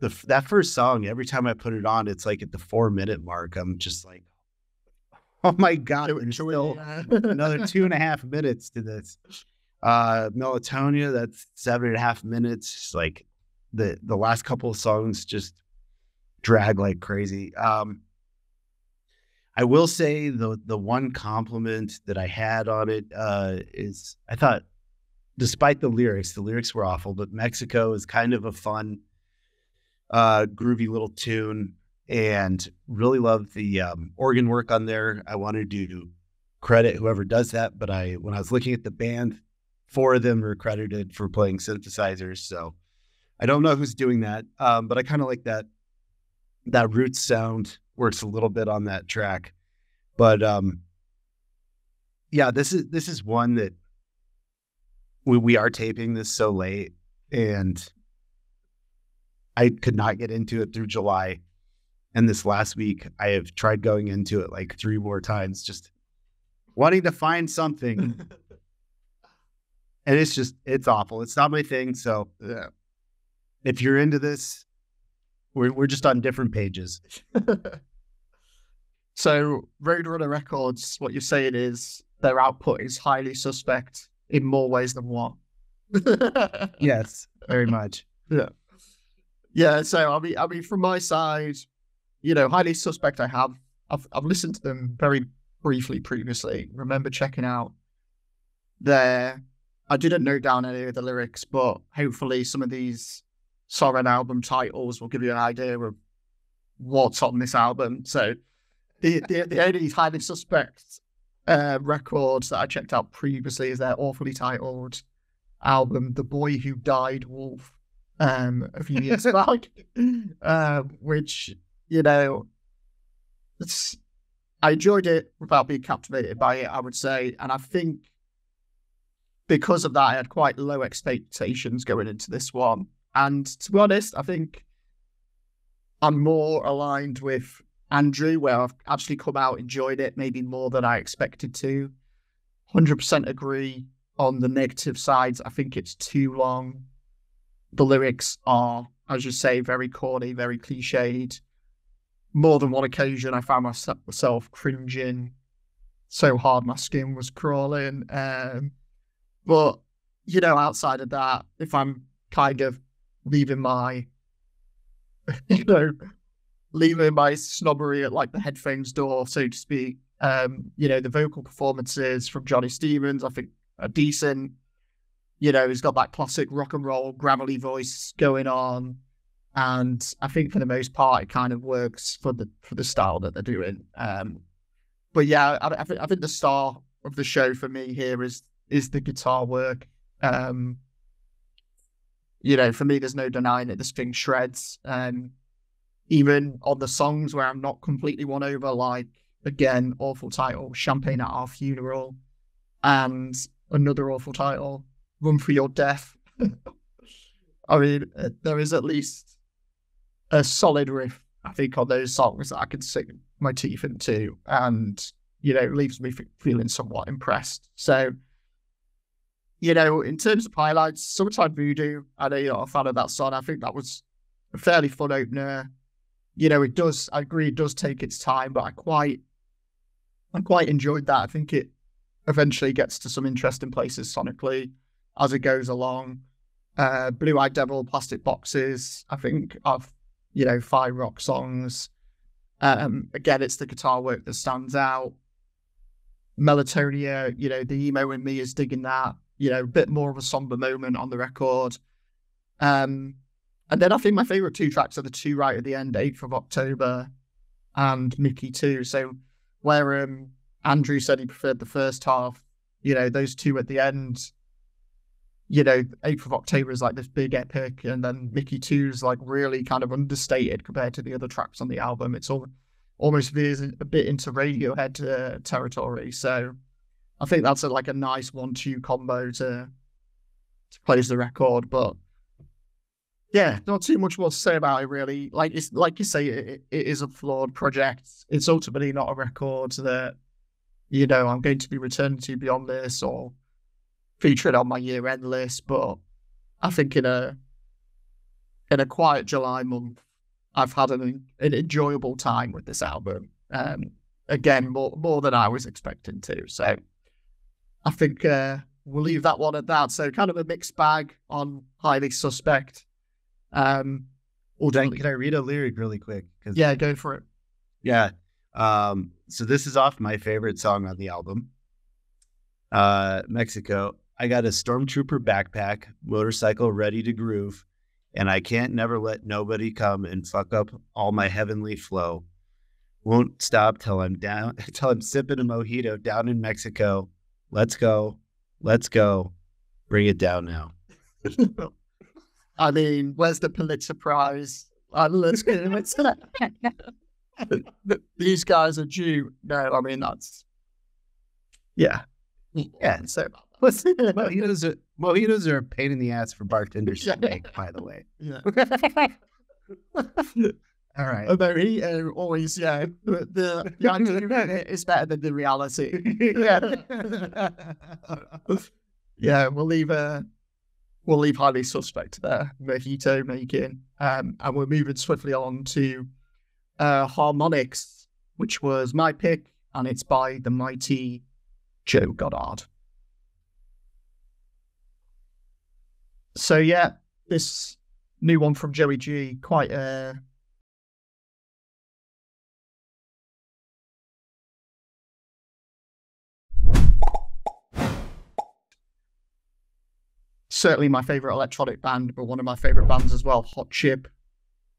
the that first song, every time I put it on, it's like at the four minute mark. I'm just like, oh my god, still another two and a half minutes to this. Uh, Melatonia, that's seven and a half minutes. It's like the the last couple of songs just drag like crazy. Um, I will say the the one compliment that I had on it uh, is I thought, despite the lyrics, the lyrics were awful, but Mexico is kind of a fun, uh, groovy little tune, and really love the um, organ work on there. I wanted to credit whoever does that, but I when I was looking at the band, four of them are credited for playing synthesizers, so I don't know who's doing that, um, but I kind of like that that root sound works a little bit on that track. But um yeah, this is this is one that we we are taping this so late and I could not get into it through July. And this last week I have tried going into it like three more times just wanting to find something. and it's just it's awful. It's not my thing, so yeah. If you're into this, we're we're just on different pages. so Roadrunner Records, what you're saying is their output is highly suspect in more ways than one. yes, very much. Yeah. Yeah. So I mean I mean from my side, you know, highly suspect I have I've I've listened to them very briefly previously. Remember checking out their I didn't note down any of the lyrics, but hopefully some of these song album titles will give you an idea of what's on this album. So the the, the only highly suspect uh, records that I checked out previously is their awfully titled album, "The Boy Who Died Wolf," um, a few years back, uh, which you know, it's I enjoyed it without being captivated by it. I would say, and I think because of that, I had quite low expectations going into this one. And to be honest, I think I'm more aligned with Andrew, where I've actually come out, enjoyed it maybe more than I expected to. 100% agree on the negative sides. I think it's too long. The lyrics are, as you say, very corny, very cliched. More than one occasion, I found myself cringing so hard my skin was crawling. Um, but, you know, outside of that, if I'm kind of leaving my, you know, leaving my snobbery at like the headphones door, so to speak. Um, you know, the vocal performances from Johnny Stevens, I think, are decent. You know, he's got that classic rock and roll gravelly voice going on, and I think for the most part, it kind of works for the for the style that they're doing. Um, but yeah, I, I, think I think the star of the show for me here is is the guitar work. Um, you know, for me, there's no denying that this thing shreds. Um, even on the songs where I'm not completely won over, like again, awful title, Champagne at Our Funeral, and another awful title, Run for Your Death. I mean, uh, there is at least a solid riff, I think, on those songs that I can sink my teeth into, and you know, leaves me feeling somewhat impressed. So you know, in terms of highlights, Summertime Voodoo, I know you're not a fan of that song. I think that was a fairly fun opener. You know, it does, I agree, it does take its time, but I quite, I quite enjoyed that. I think it eventually gets to some interesting places sonically as it goes along. Uh, Blue Eyed Devil, Plastic Boxes, I think, of, you know, five rock songs. Um, again, it's the guitar work that stands out. Melatonia, you know, the emo in me is digging that you know, a bit more of a somber moment on the record. Um, and then I think my favorite two tracks are the two right at the end, 8th of October and Mickey 2. So where um, Andrew said he preferred the first half, you know, those two at the end, you know, 8th of October is like this big epic, and then Mickey 2 is like really kind of understated compared to the other tracks on the album. It's all almost veers a bit into Radiohead uh, territory. So I think that's a, like a nice one-two combo to to close the record. But yeah, not too much more to say about it really. Like it's like you say, it, it is a flawed project. It's ultimately not a record that you know I'm going to be returning to beyond this, or feature it on my year end list, but I think in a in a quiet July month, I've had an, an enjoyable time with this album. Um, again, more more than I was expecting to. So I think uh, we'll leave that one at that. So kind of a mixed bag on highly suspect. Um, well, Dan, can I read a lyric really quick? Yeah, go for it. Yeah. Um, so this is off my favorite song on the album. Uh, Mexico. I got a stormtrooper backpack, motorcycle ready to groove, and I can't never let nobody come and fuck up all my heavenly flow. Won't stop till I'm down, till I'm sipping a mojito down in Mexico. Let's go, let's go, bring it down now. I mean, where's the Pulitzer Prize? Uh, let's get These guys are due. No, I mean that's yeah, yeah. So mojitos are mojitos are a pain in the ass for bartenders to make. By the way. Yeah. All right. Although he uh, always, yeah, the, the, idea is better than the reality. yeah. yeah, we'll leave uh, we'll leave highly suspect there, mojito making. Um, and we're moving swiftly on to uh, Harmonics, which was my pick, and it's by the mighty Joe Goddard. So yeah, this new one from Joey G, quite uh certainly my favorite electronic band, but one of my favorite bands as well, Hot Chip.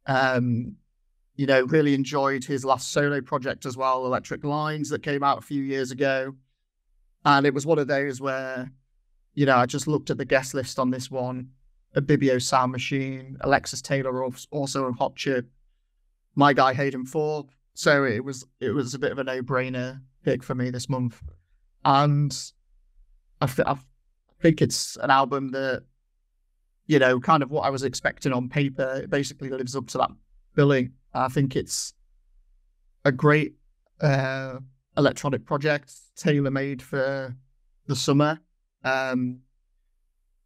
Um, you know, really enjoyed his last solo project as well, Electric Lines, that came out a few years ago. And it was one of those where, you know, I just looked at the guest list on this one. Ibibio Sound Machine, Alexis Taylor also a Hot Chip, my guy Hayden Thorpe. So it was it was a bit of a no brainer pick for me this month, and I, th- I think it's an album that you know kind of what I was expecting on paper. It basically lives up to that billing. I think it's a great uh, electronic project tailor made for the summer. Um,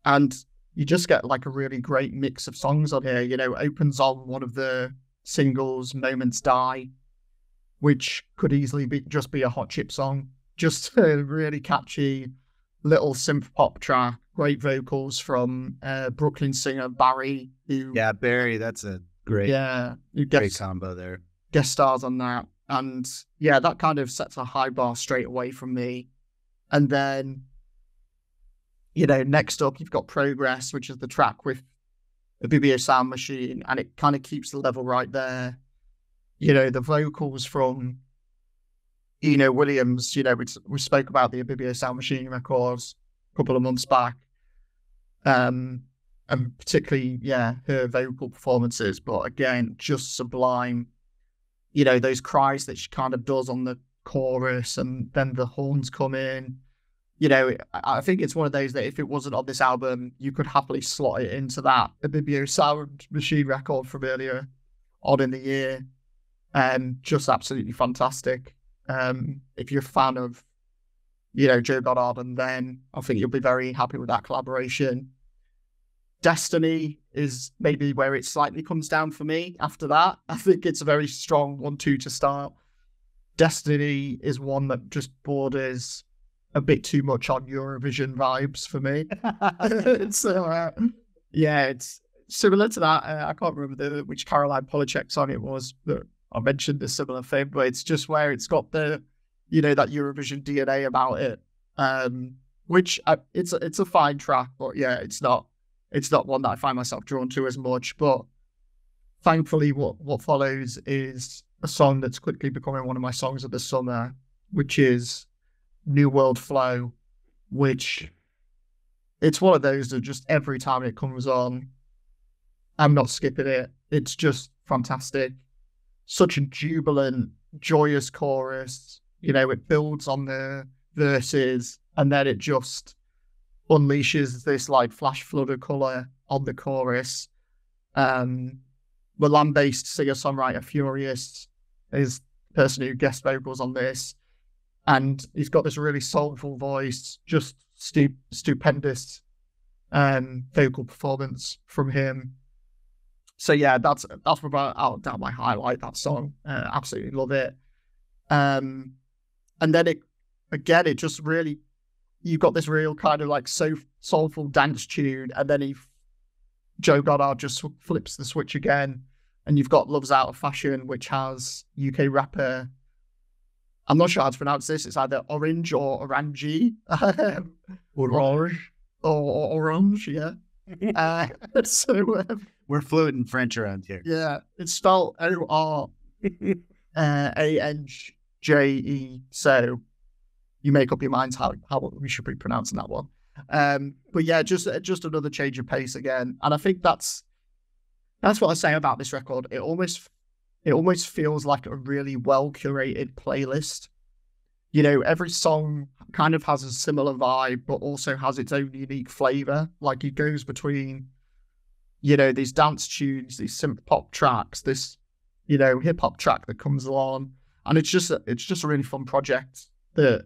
and you just get like a really great mix of songs on here. You know, opens on one of the singles, Moments Die, which could easily be just be a hot chip song. Just a really catchy little synth pop track. Great vocals from uh, Brooklyn singer Barrie. Who, yeah, Barrie, that's a great, yeah, great combo there. Guest stars on that, and yeah, that kind of sets a high bar straight away from me. And then you know, next up you've got Progress, which is the track with the Ibibio Sound Machine, and it kind of keeps the level right there. You know, the vocals from Eno Williams, you know, we, we spoke about the Ibibio Sound Machine records a couple of months back. Um, and particularly, yeah, her vocal performances, but again, just sublime. You know, those cries that she kind of does on the chorus, and then the horns come in you know, I think it's one of those that if it wasn't on this album, you could happily slot it into that Ibibio Sound Machine record from earlier on in the year. And just absolutely fantastic. Um, if you're a fan of, you know, Joe Goddard, and then I think you'll be very happy with that collaboration. Destiny is maybe where it slightly comes down for me after that. I think it's a very strong one two to start. Destiny is one that just borders a bit too much on Eurovision vibes for me. so uh, yeah, it's similar to that. Uh, I can't remember the, which Caroline Polachek song it was that I mentioned a similar thing, but it's just where it's got the you know that Eurovision DNA about it. Um, which uh, it's it's a fine track, but yeah, it's not it's not one that I find myself drawn to as much. But thankfully, what what follows is a song that's quickly becoming one of my songs of the summer, which is New World Flow, which it's one of those that just every time it comes on, I'm not skipping it. It's just fantastic. Such a jubilant, joyous chorus. You know, it builds on the verses and then it just unleashes this like flash flood of color on the chorus. Um, the land based singer songwriter Furious is the person who guest vocals on this and he's got this really soulful voice, just stu- stupendous um, vocal performance from him. So yeah, that's that's about out down my highlight. That song, uh, absolutely love it. Um, and then it again, it just really you've got this real kind of like so soulful dance tune, and then he Joe Goddard just flips the switch again, and you've got Love's Out of Fashion, which has UK rapper. I'm not sure how to pronounce this. It's either orange or orangey. or orange. Or, or orange, yeah. Uh, so um, we're fluent in French around here. Yeah, it's spelled O R uh, A N J E. So you make up your minds how how we should be pronouncing that one. Um, but yeah, just just another change of pace again, and I think that's that's what I say about this record. It almost it almost feels like a really well curated playlist. You know, every song kind of has a similar vibe, but also has its own unique flavor. Like it goes between, you know, these dance tunes, these synth pop tracks, this, you know, hip hop track that comes along, and it's just a, it's just a really fun project that,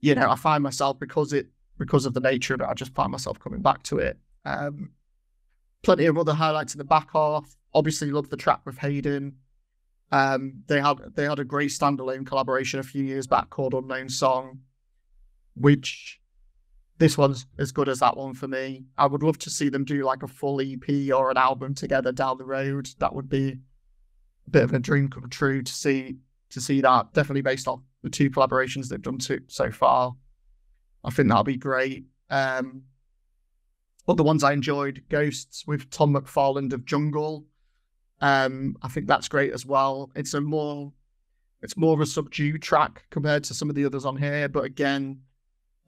you know, I find myself because it because of the nature of it, I just find myself coming back to it. Um, plenty of other highlights in the back half. Obviously, love the track with Hayden. Um, they had they had a great standalone collaboration a few years back called Unknown Song, which this one's as good as that one for me. I would love to see them do like a full EP or an album together down the road. That would be a bit of a dream come true to see to see that. Definitely based on the two collaborations they've done to, so far. I think that'll be great. Um, the ones I enjoyed, Ghosts with Tom McFarland of Jungle. Um, I think that's great as well. It's a more it's more of a subdued track compared to some of the others on here, but again,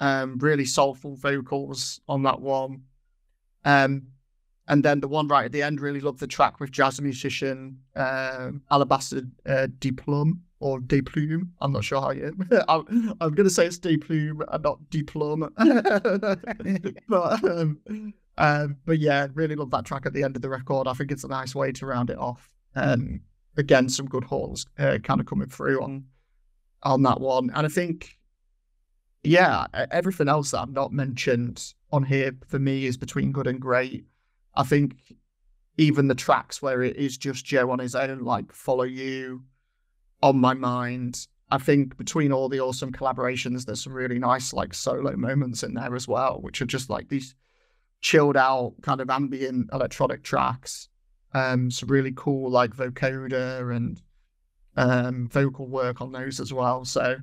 um, really soulful vocals on that one. Um, and then the one right at the end, really love the track with jazz musician uh, Alabaster uh, or Deplume. I'm not sure how you. I'm, I'm going to say it's Deplume and not Diplom. but um, um, but yeah, really love that track at the end of the record. I think it's a nice way to round it off. Um, again, some good horns uh, kind of coming through on on that one, and I think yeah, everything else that I've not mentioned on here for me is between good and great. I think even the tracks where it is just Joe on his own, like Follow You, On My Mind. I think between all the awesome collaborations, there's some really nice like solo moments in there as well, which are just like these chilled out kind of ambient electronic tracks. Um, some really cool like vocoder and um, vocal work on those as well. So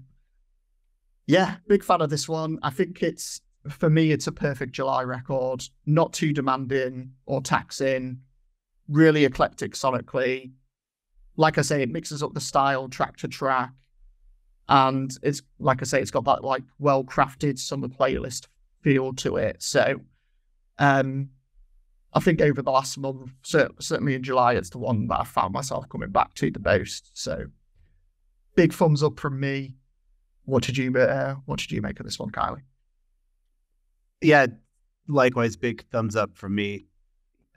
yeah, big fan of this one. I think it's for me, it's a perfect July record. Not too demanding or taxing. Really eclectic sonically. Like I say, it mixes up the style track to track, and it's like I say, it's got that like well crafted summer playlist feel to it. So, um, I think over the last month, certainly in July, it's the one that I found myself coming back to the most. So, big thumbs up from me. What did you uh, What did you make of this one, Kiley? yeah, likewise, big thumbs up from me.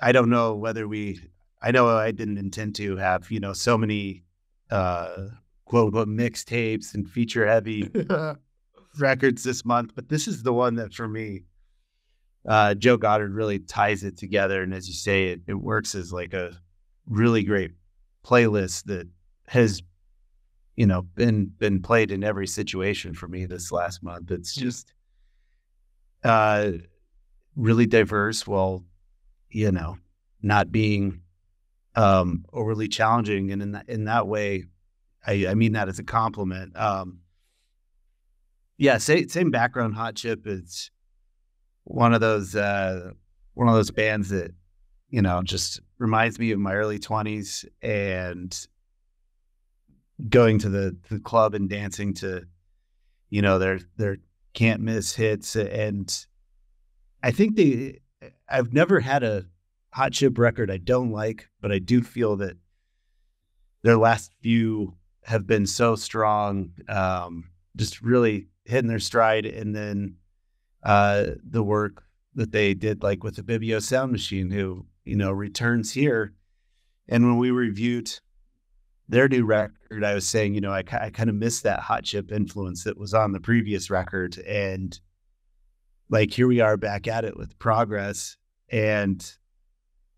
I don't know whether we, I know I didn't intend to have, you know, so many uh, quote unquote mixtapes and feature heavy records this month, but this is the one that for me, uh, Joe Goddard really ties it together. And as you say, it, it works as like a really great playlist that has, you know, been been played in every situation for me this last month. It's just uh, really diverse while, you know, not being um, overly challenging. And in that, in that way, I, I mean that as a compliment. Um, yeah, same, same background. Hot Chip is one of those uh, one of those bands that you know just reminds me of my early twenties and going to the, the club and dancing to you know their their can't miss hits. And I think they, I've never had a hot chip record I don't like, but I do feel that their last few have been so strong, um, just really hitting their stride. And then uh, the work that they did, like with the Ibibio Sound Machine, who you know returns here. And when we reviewed their new record, I was saying, you know, I, I kind of missed that hot chip influence that was on the previous record. And like here we are back at it with progress. And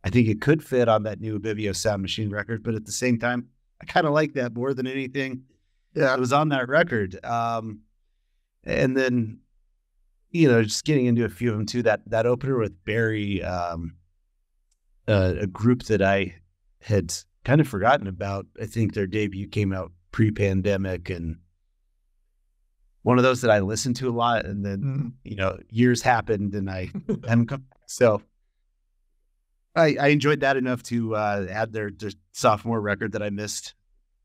I think it could fit on that new Ibibio Sound Machine record, but at the same time, I kind of like that more than anything. Yeah, it was on that record. Um, and then, you know, just getting into a few of them too. That that opener with Barrie, um, uh, a group that I had kind of forgotten about. I think their debut came out pre-pandemic, and one of those that I listened to a lot. And then, mm. you know, years happened, and I haven't come. So I, I enjoyed that enough to uh, add their, their sophomore record that I missed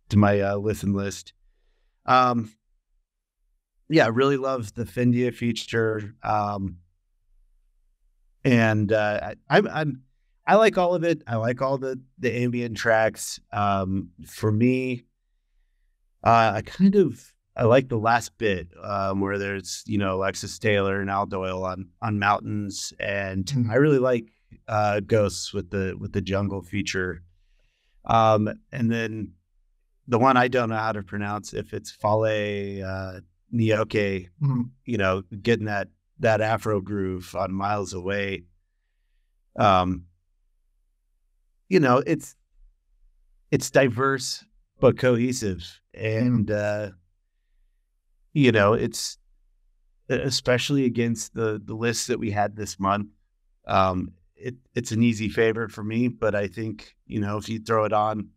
to my uh, listen list. Um, yeah, I really love the Findia feature. Um, and uh, I, I'm, I'm, I like all of it. I like all the the ambient tracks. Um, for me, uh, I kind of I like the last bit um, where there's you know Alexis Taylor and Al Doyle on on mountains, and mm-hmm. I really like uh, Ghosts with the with the jungle feature. Um, and then the one I don't know how to pronounce if it's Falle uh, Nioke, mm-hmm. you know, getting that that Afro groove on Miles Away. Um, you know, it's it's diverse but cohesive, and uh, you know, it's especially against the the list that we had this month. Um, it, it's an easy favorite for me, but I think you know if you throw it on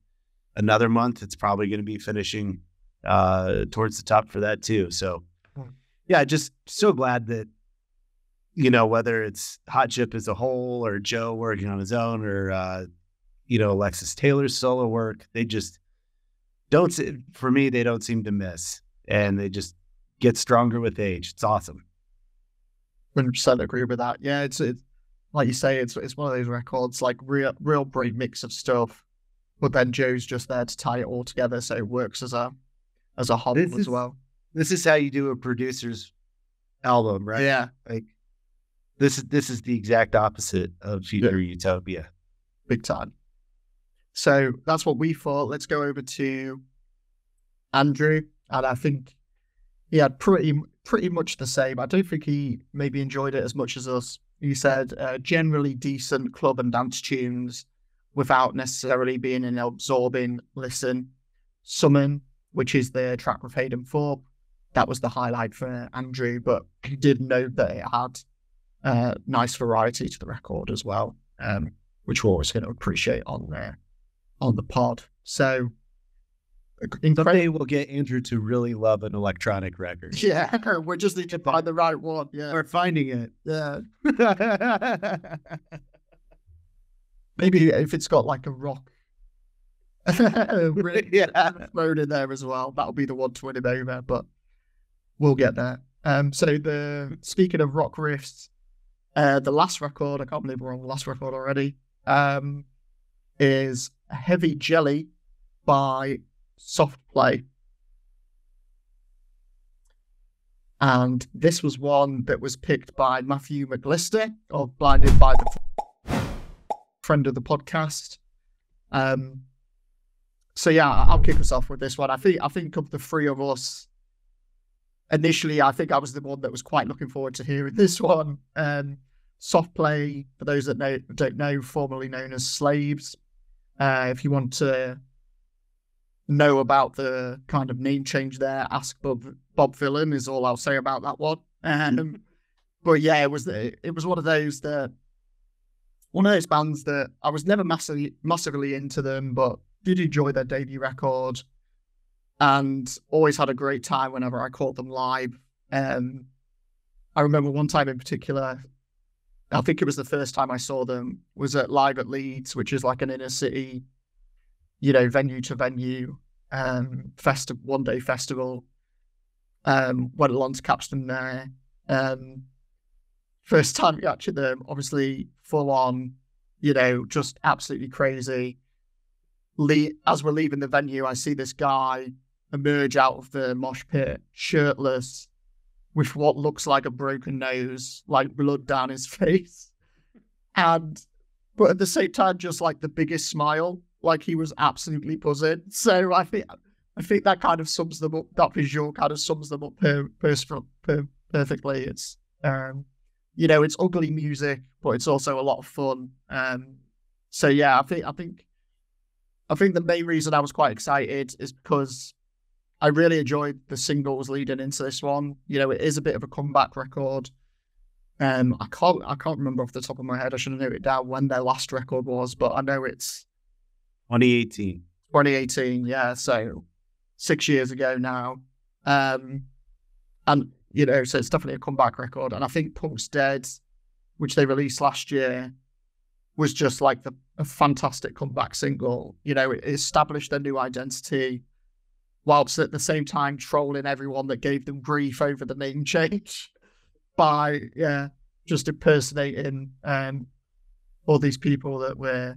another month, it's probably going to be finishing uh, towards the top for that too. So, hmm. yeah, just so glad that you know whether it's Hot Chip as a whole or Joe working on his own or uh, you know Alexis Taylor's solo work, they just don't. For me, they don't seem to miss, and they just get stronger with age. It's awesome. Hundred percent agree with that. Yeah, it's it's like you say, it's it's one of those records like real real great mix of stuff, but then Joe's just there to tie it all together, so it works as a as a whole as well. This is how you do a producer's album, right? Yeah, like this is this is the exact opposite of Future yeah. Utopia, big time. So that's what we thought. Let's go over to Andrew, and I think he had pretty pretty much the same. I don't think he maybe enjoyed it as much as us he said uh, generally decent club and dance tunes without necessarily being an absorbing listen. Summon, which is the track with Hayden Thorpe, that was the highlight for Andrew, but he did note that it had uh, nice variety to the record as well, um, which we're always going to appreciate on there on the pod. So Someday we'll get Andrew to really love an electronic record. Yeah, we just need to find the right one. Yeah, we're finding it. Yeah. Maybe if it's got like a rock yeah. thrown in there as well, that'll be the one to win him over. But we'll get there. Um, so the speaking of rock riffs, uh, the last record, I can't believe we're on the last record already, um, is Heavy Jelly by soft play. And this was one that was picked by Matthew McLister of Blinded by the friend of the podcast. Um, so yeah, I'll kick us off with this one. I think I think of the three of us, initially, I think I was the one that was quite looking forward to hearing this one. Um, soft play, for those that know, don't know, formerly known as Slaves. Uh, if you want to know about the kind of name change there. Ask Bob Bob Vylan is all I'll say about that one. Um, but yeah, it was it was one of those that one of those bands that I was never massively massively into them, but did enjoy their debut record, and always had a great time whenever I caught them live. Um, I remember one time in particular. I think it was the first time I saw them was at Live at Leeds, which is like an inner city you know, venue to venue, um, festi- one day festival. Um, went along to Capstan there. Um, first time catching them, obviously full on, you know, just absolutely crazy. As we're leaving the venue, I see this guy emerge out of the mosh pit, shirtless, with what looks like a broken nose, like blood down his face, and but at the same time, just like the biggest smile like he was absolutely buzzing. So I think I think that kind of sums them up. That visual kind of sums them up per, per, per, perfectly. It's um, you know, it's ugly music, but it's also a lot of fun. Um, so yeah, I think I think I think the main reason I was quite excited is because I really enjoyed the singles leading into this one. You know, it is a bit of a comeback record. Um, I can't I can't remember off the top of my head. I should have noted it down when their last record was, but I know it's 2018. 2018. Yeah, so six years ago now. Um, and you know, so it's definitely a comeback record. And I think Punk's Dead, which they released last year, was just like the, a fantastic comeback single. You know, it established their new identity whilst at the same time trolling everyone that gave them grief over the name change by yeah just impersonating um all these people that were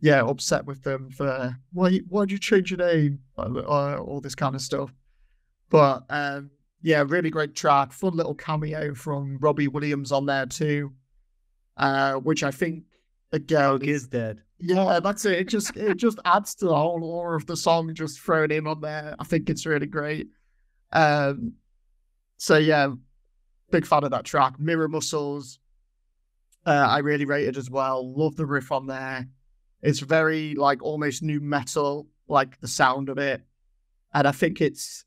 yeah upset with them for why why'd you change your name? Or, or all this kind of stuff. But um yeah really great track. Fun little cameo from robbie williams on there too uh which i think again is dead yeah, that's it. It just it just adds to the whole aura of the song. Just throwing in on there, I think it's really great. Um, so yeah, big fan of that track. Mirror Muscles, uh, I really rated as well. Love the riff on there. It's very like almost nu metal, like the sound of it, and I think it's,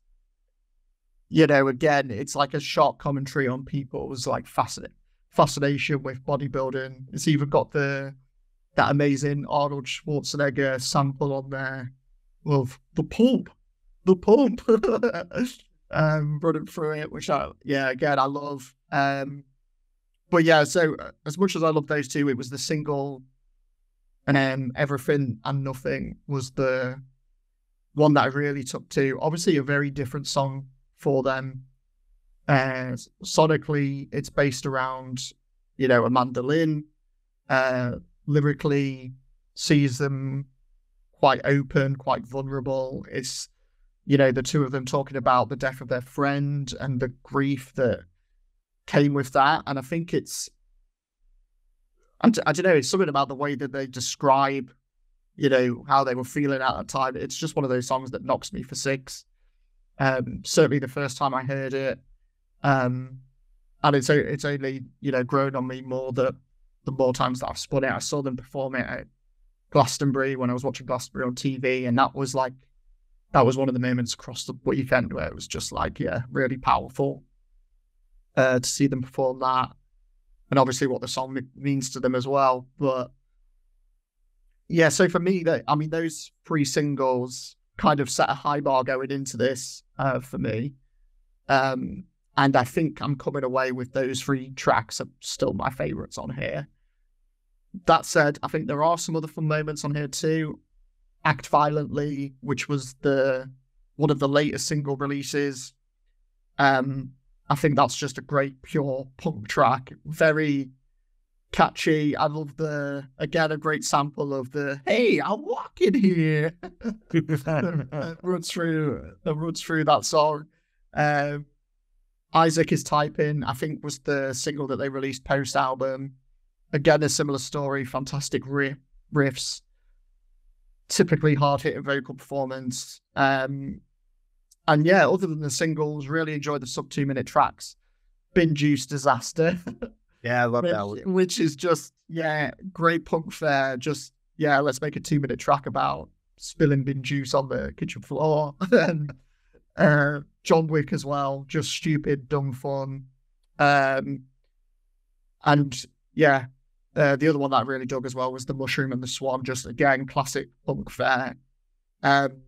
you know, again, it's like a sharp commentary on people's like fascin- fascination with bodybuilding. It's even got the that amazing Arnold Schwarzenegger sample on there of the pump, the pump, um, running through it, which I, yeah, again, I love. Um, but yeah, so uh, as much as I love those two, it was the single and Everything and Nothing was the one that I really took to. Obviously, a very different song for them. Uh, sonically, it's based around, you know, a mandolin. Uh, lyrically sees them quite open, quite vulnerable. It's, you know, the two of them talking about the death of their friend and the grief that came with that. And I think it's, I don't know, it's something about the way that they describe, you know, how they were feeling at that time. It's just one of those songs that knocks me for six. Um, certainly the first time I heard it. Um, and it's it's only you know grown on me more that the more times that I've spun it. I saw them perform it at Glastonbury when I was watching Glastonbury on TV, and that was like that was one of the moments across the weekend where it was just like, yeah, really powerful uh, to see them perform that, and obviously what the song means to them as well. But yeah, so for me, that I mean, those three singles kind of set a high bar going into this uh, for me. Um, and I think I'm coming away with those three tracks are still my favorites on here. That said, I think there are some other fun moments on here too. Act Violently, which was the one of the latest single releases. Um, I think that's just a great pure punk track. Very catchy. I love the again a great sample of the "Hey, I'm walking here." that runs through that runs through that song. Um, Isaac is typing. I think was the single that they released post album. Again, a similar story, fantastic riff, riffs, typically hard hitting vocal performance. Um, and yeah, other than the singles, really enjoyed the sub two minute tracks. Bin Juice Disaster. Yeah, I love which, that one. Which is just, yeah, great punk fare. Just, yeah, let's make a two minute track about spilling bin juice on the kitchen floor. and uh, John Wick as well, just stupid, dumb fun. Um, and yeah, uh, the other one that I really dug as well was the Mushroom and the Swan, just again, classic punk fare. Um,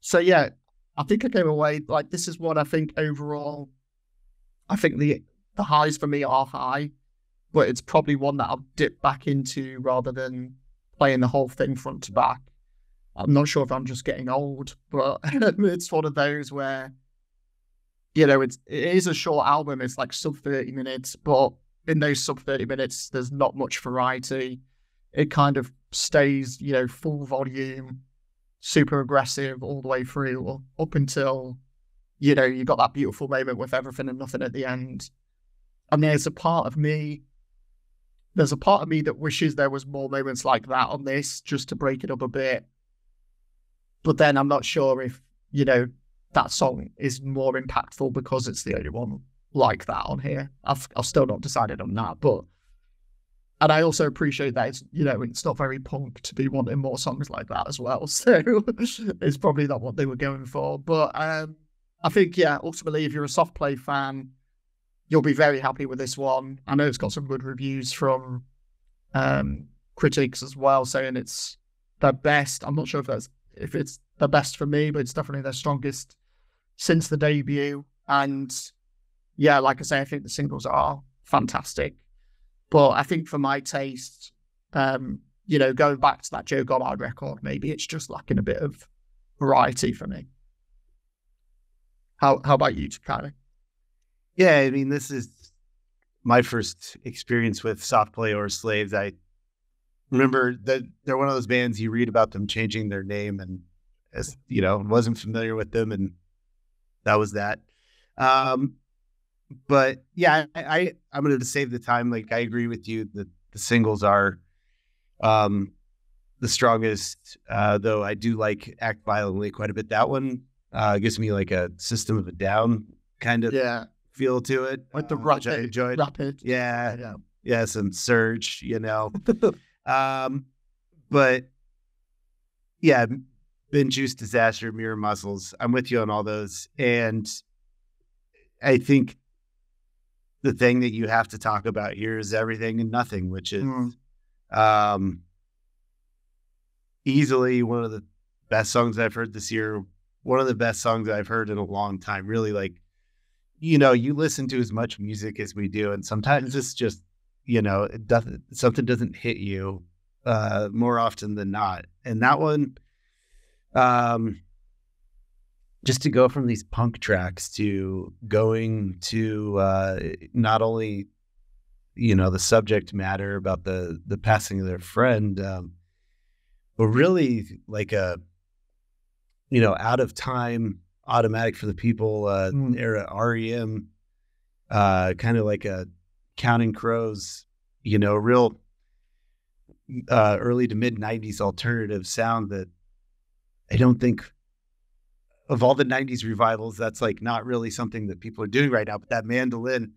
so yeah, I think I came away like this is what I think overall. I think the the highs for me are high, but it's probably one that I'll dip back into rather than playing the whole thing front to back. I'm not sure if I'm just getting old, but it's one of those where, you know, it's it is a short album. It's like sub 30 minutes, but in those sub 30 minutes, there's not much variety. It kind of stays, you know, full volume, super aggressive all the way through, up until, you know, you got that beautiful moment with everything and nothing at the end. And there's a part of me there's a part of me that wishes there was more moments like that on this just to break it up a bit but then I'm not sure if, you know, that song is more impactful because it's the only one like that on here. I've I've still not decided on that, but and I also appreciate that it's you know it's not very punk to be wanting more songs like that as well. So it's probably not what they were going for. But um, I think yeah, ultimately, if you're a soft play fan, you'll be very happy with this one. I know it's got some good reviews from um, critics as well, saying it's the best. I'm not sure if that's if it's the best for me, but it's definitely their strongest since the debut. And yeah, like I say, I think the singles are fantastic. But I think for my taste, um, you know, going back to that Joe Goddard record, maybe it's just lacking a bit of variety for me. How how about you, Kiley? Yeah, I mean, this is my first experience with soft play or slaves. I remember that they're one of those bands you read about them changing their name and as you know, wasn't familiar with them and that was that. Um, but yeah, I, I I'm gonna save the time. Like I agree with you that the singles are um the strongest, uh, though I do like Act Violently quite a bit. That one uh, gives me like a System of a Down kind of Yeah, feel to it, with the uh, I enjoyed. rapid. Yeah, Yeah. yeah, some Surge, you know. um, but yeah, Bin Juice Disaster, Mirror Muscles. I'm with you on all those, and I think the thing that you have to talk about here is everything and nothing, which is Mm. um, easily one of the best songs I've heard this year. One of the best songs I've heard in a long time. Really, like, you know, you listen to as much music as we do, and sometimes it's just, you know, it doesn't something doesn't hit you uh, more often than not. And that one, um, just to go from these punk tracks to going to uh, not only you know the subject matter about the the passing of their friend um but really like a you know out of time automatic for the people uh Mm. era R.E.M. uh kind of like a counting crows you know real uh early to mid 90s alternative sound that i don't think of all the 90s revivals that's like not really something that people are doing right now but that mandolin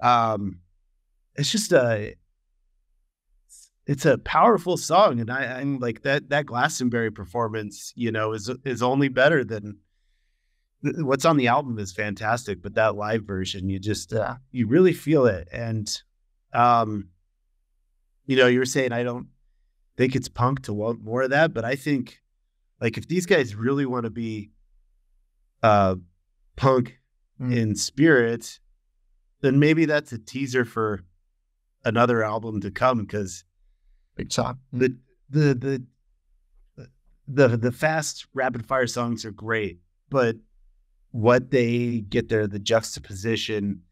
um it's just a it's a powerful song and I, i'm like that that glastonbury performance you know is is only better than what's on the album is fantastic but that live version you just Yeah. you really feel it and um you know you were saying i don't think it's punk to want more of that but i think like if these guys really want to be uh punk Mm. in spirit then maybe that's a teaser for another album to come because Big time. the the the the the fast rapid fire songs are great, but what they get there, the juxtaposition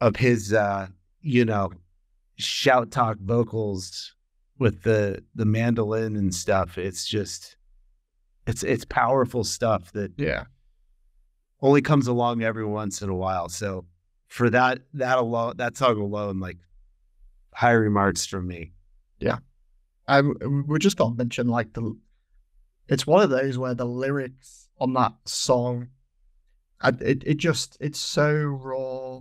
of his uh, you know, shout talk vocals with the the mandolin and stuff, it's just it's it's powerful stuff that Yeah. only comes along every once in a while. So for that that alone that song alone, like high remarks from me. Yeah, I, we just got mention like the. It's one of those where the lyrics on that song, I, it it just it's so raw.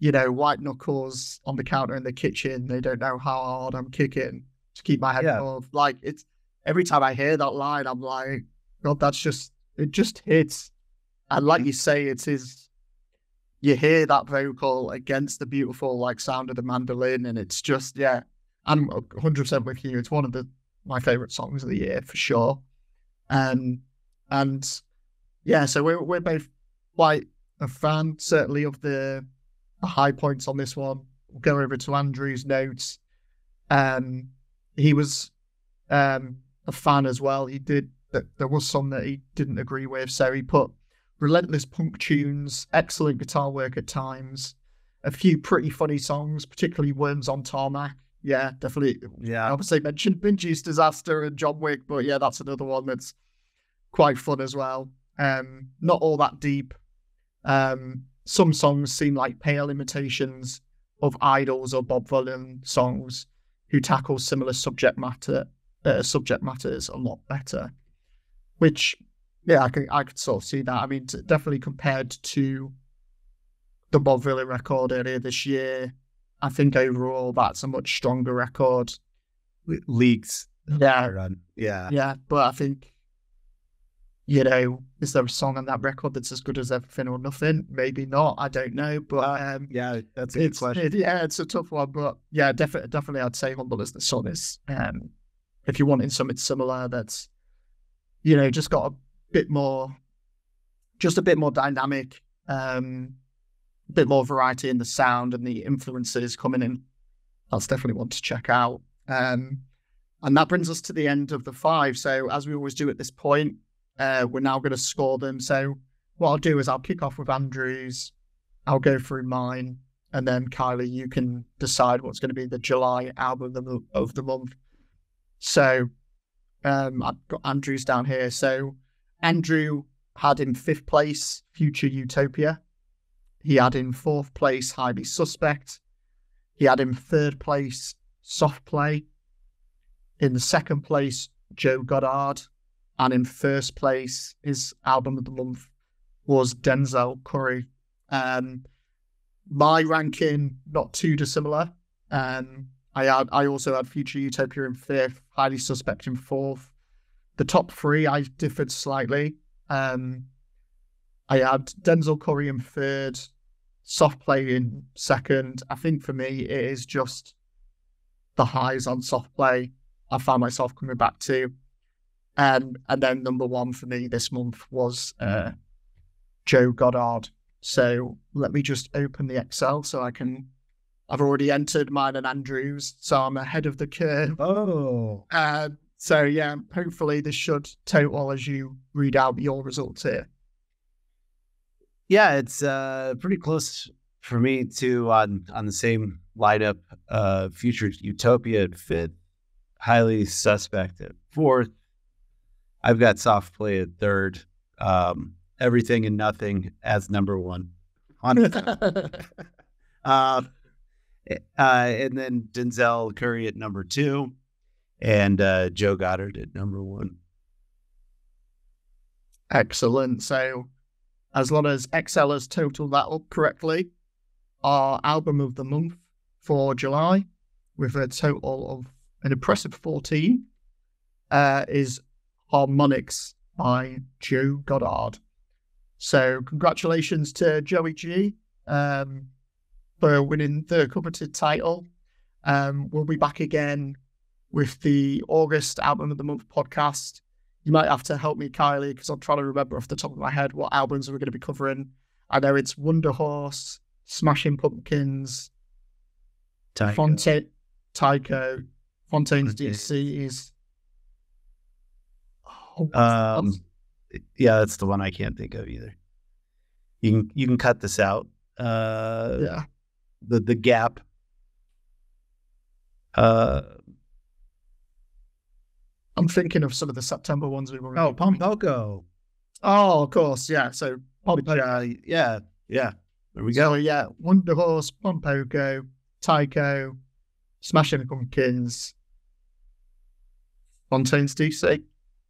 You know, white knuckles on the counter in the kitchen. They don't know how hard I'm kicking to keep my head Yeah. above. Like it's every time I hear that line, I'm like, God, that's just it. Just hits, and like you say, it's. You hear that vocal against the beautiful like sound of the mandolin, and it's just yeah. I'm 100 percent with you. It's one of the my favorite songs of the year for sure. Um, and yeah, so we're we're both quite a fan, certainly of the, the high points on this one. We'll go over to Andrew's notes. Um, he was um a fan as well. He did that. There was some that he didn't agree with, so he put relentless punk tunes, excellent guitar work at times, a few pretty funny songs, particularly "Worms on Tarmac." Yeah, definitely Yeah. obviously mentioned Bin Juice Disaster and John Wick, but yeah, that's another one that's quite fun as well. Um, not all that deep. Um, some songs seem like pale imitations of IDLES or Bob Vylan songs who tackle similar subject matter uh, subject matters a lot better. Which, yeah, I can I could sort of see that. I mean, t- definitely compared to the Bob Vylan record earlier this year. I think overall that's a much stronger record. Leaks. Yeah, Run. Yeah. yeah, but I think you know, is there a song on that record that's as good as Everything or Nothing? Maybe not. I don't know, but um, Yeah. That's a good it's question. it- yeah, it's a tough one, but yeah, definitely, definitely, I'd say humble as the sun is. Um, if you're wanting something similar, that's you know just got a bit more, just a bit more dynamic, um, a bit more variety in the sound and the influences coming in. That's definitely one to check out. Um, and that brings us to the end of the five. So as we always do at this point, uh, we're now going to score them. So what I'll do is I'll kick off with Andrews. I'll go through mine, and then Kiley, you can decide what's going to be the July album of the, of the month. So um, I've got Andrews down here. So Andrew had in fifth place Future Utopia. He had in fourth place Highly Suspect. He had in third place Soft Play. In the second place, Joe Goddard. And in first place, his album of the month was Denzel Curry. Um, my ranking not too dissimilar. Um, I had I also had Future Utopia in fifth, Highly Suspect in fourth. The top three I differed slightly. Um, I had Denzel Curry in third, Soft Play in second. I think for me it is just the highs on Soft Play. I found myself coming back to. And and then number one for me this month was uh, Joe Goddard. So let me just open the Excel so I can. I've already entered mine and Andrews, so I'm ahead of the curve. Oh. Uh, so yeah, hopefully this should total as you read out your results here. Yeah, it's uh pretty close for me too on on the same lineup. Uh Future Utopia at fifth, highly suspect at fourth. I've got soft play at third. Um everything and nothing as number one. On uh, uh and then Denzel Curry at number two and uh Joe Goddard at number one. Excellent. So, as long as Excel has totaled that up correctly, our album of the month for July, with a total of an impressive 14, uh, is Harmonics by Joe Goddard. So, congratulations to Joey G um, for winning the coveted title. Um, we'll be back again with the August album of the month podcast you might have to help me, Kiley, because I'm trying to remember off the top of my head what albums we're going to be covering. I know it's Wunderhorse, Smashing Pumpkins, Tycho. Fontaine, Tycho, Fontaines Fontaine. DCs. Um, yeah, that's the one I can't think of either. You can you can cut this out. Uh, yeah. the the gap. Uh, I'm thinking of some of the September ones we were. oh, Pom Poko. Oh, of course, yeah. So Pom Poko. But uh, yeah, yeah. There we So go. yeah, Wunderhorse, Pompoko, Tycho, Smashing Pumpkins, Fontaine's DC.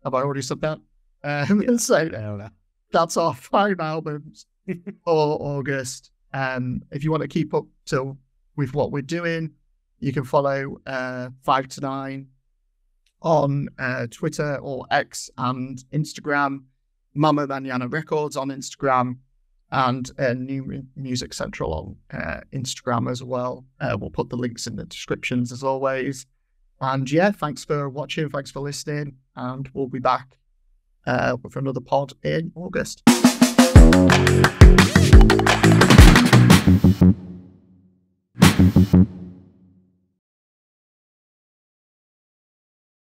Have I already said that? Um, so I don't know. that's our five albums for August. Um, if you want to keep up to with what we're doing, you can follow uh, Five to Nine on uh, Twitter or X and Instagram. Mama Mañana Records on Instagram, and uh, New Music Central on uh, Instagram as well. Uh, we'll put the links in the descriptions as always. And yeah, thanks for watching. Thanks for listening. And we'll be back uh, with another pod in August.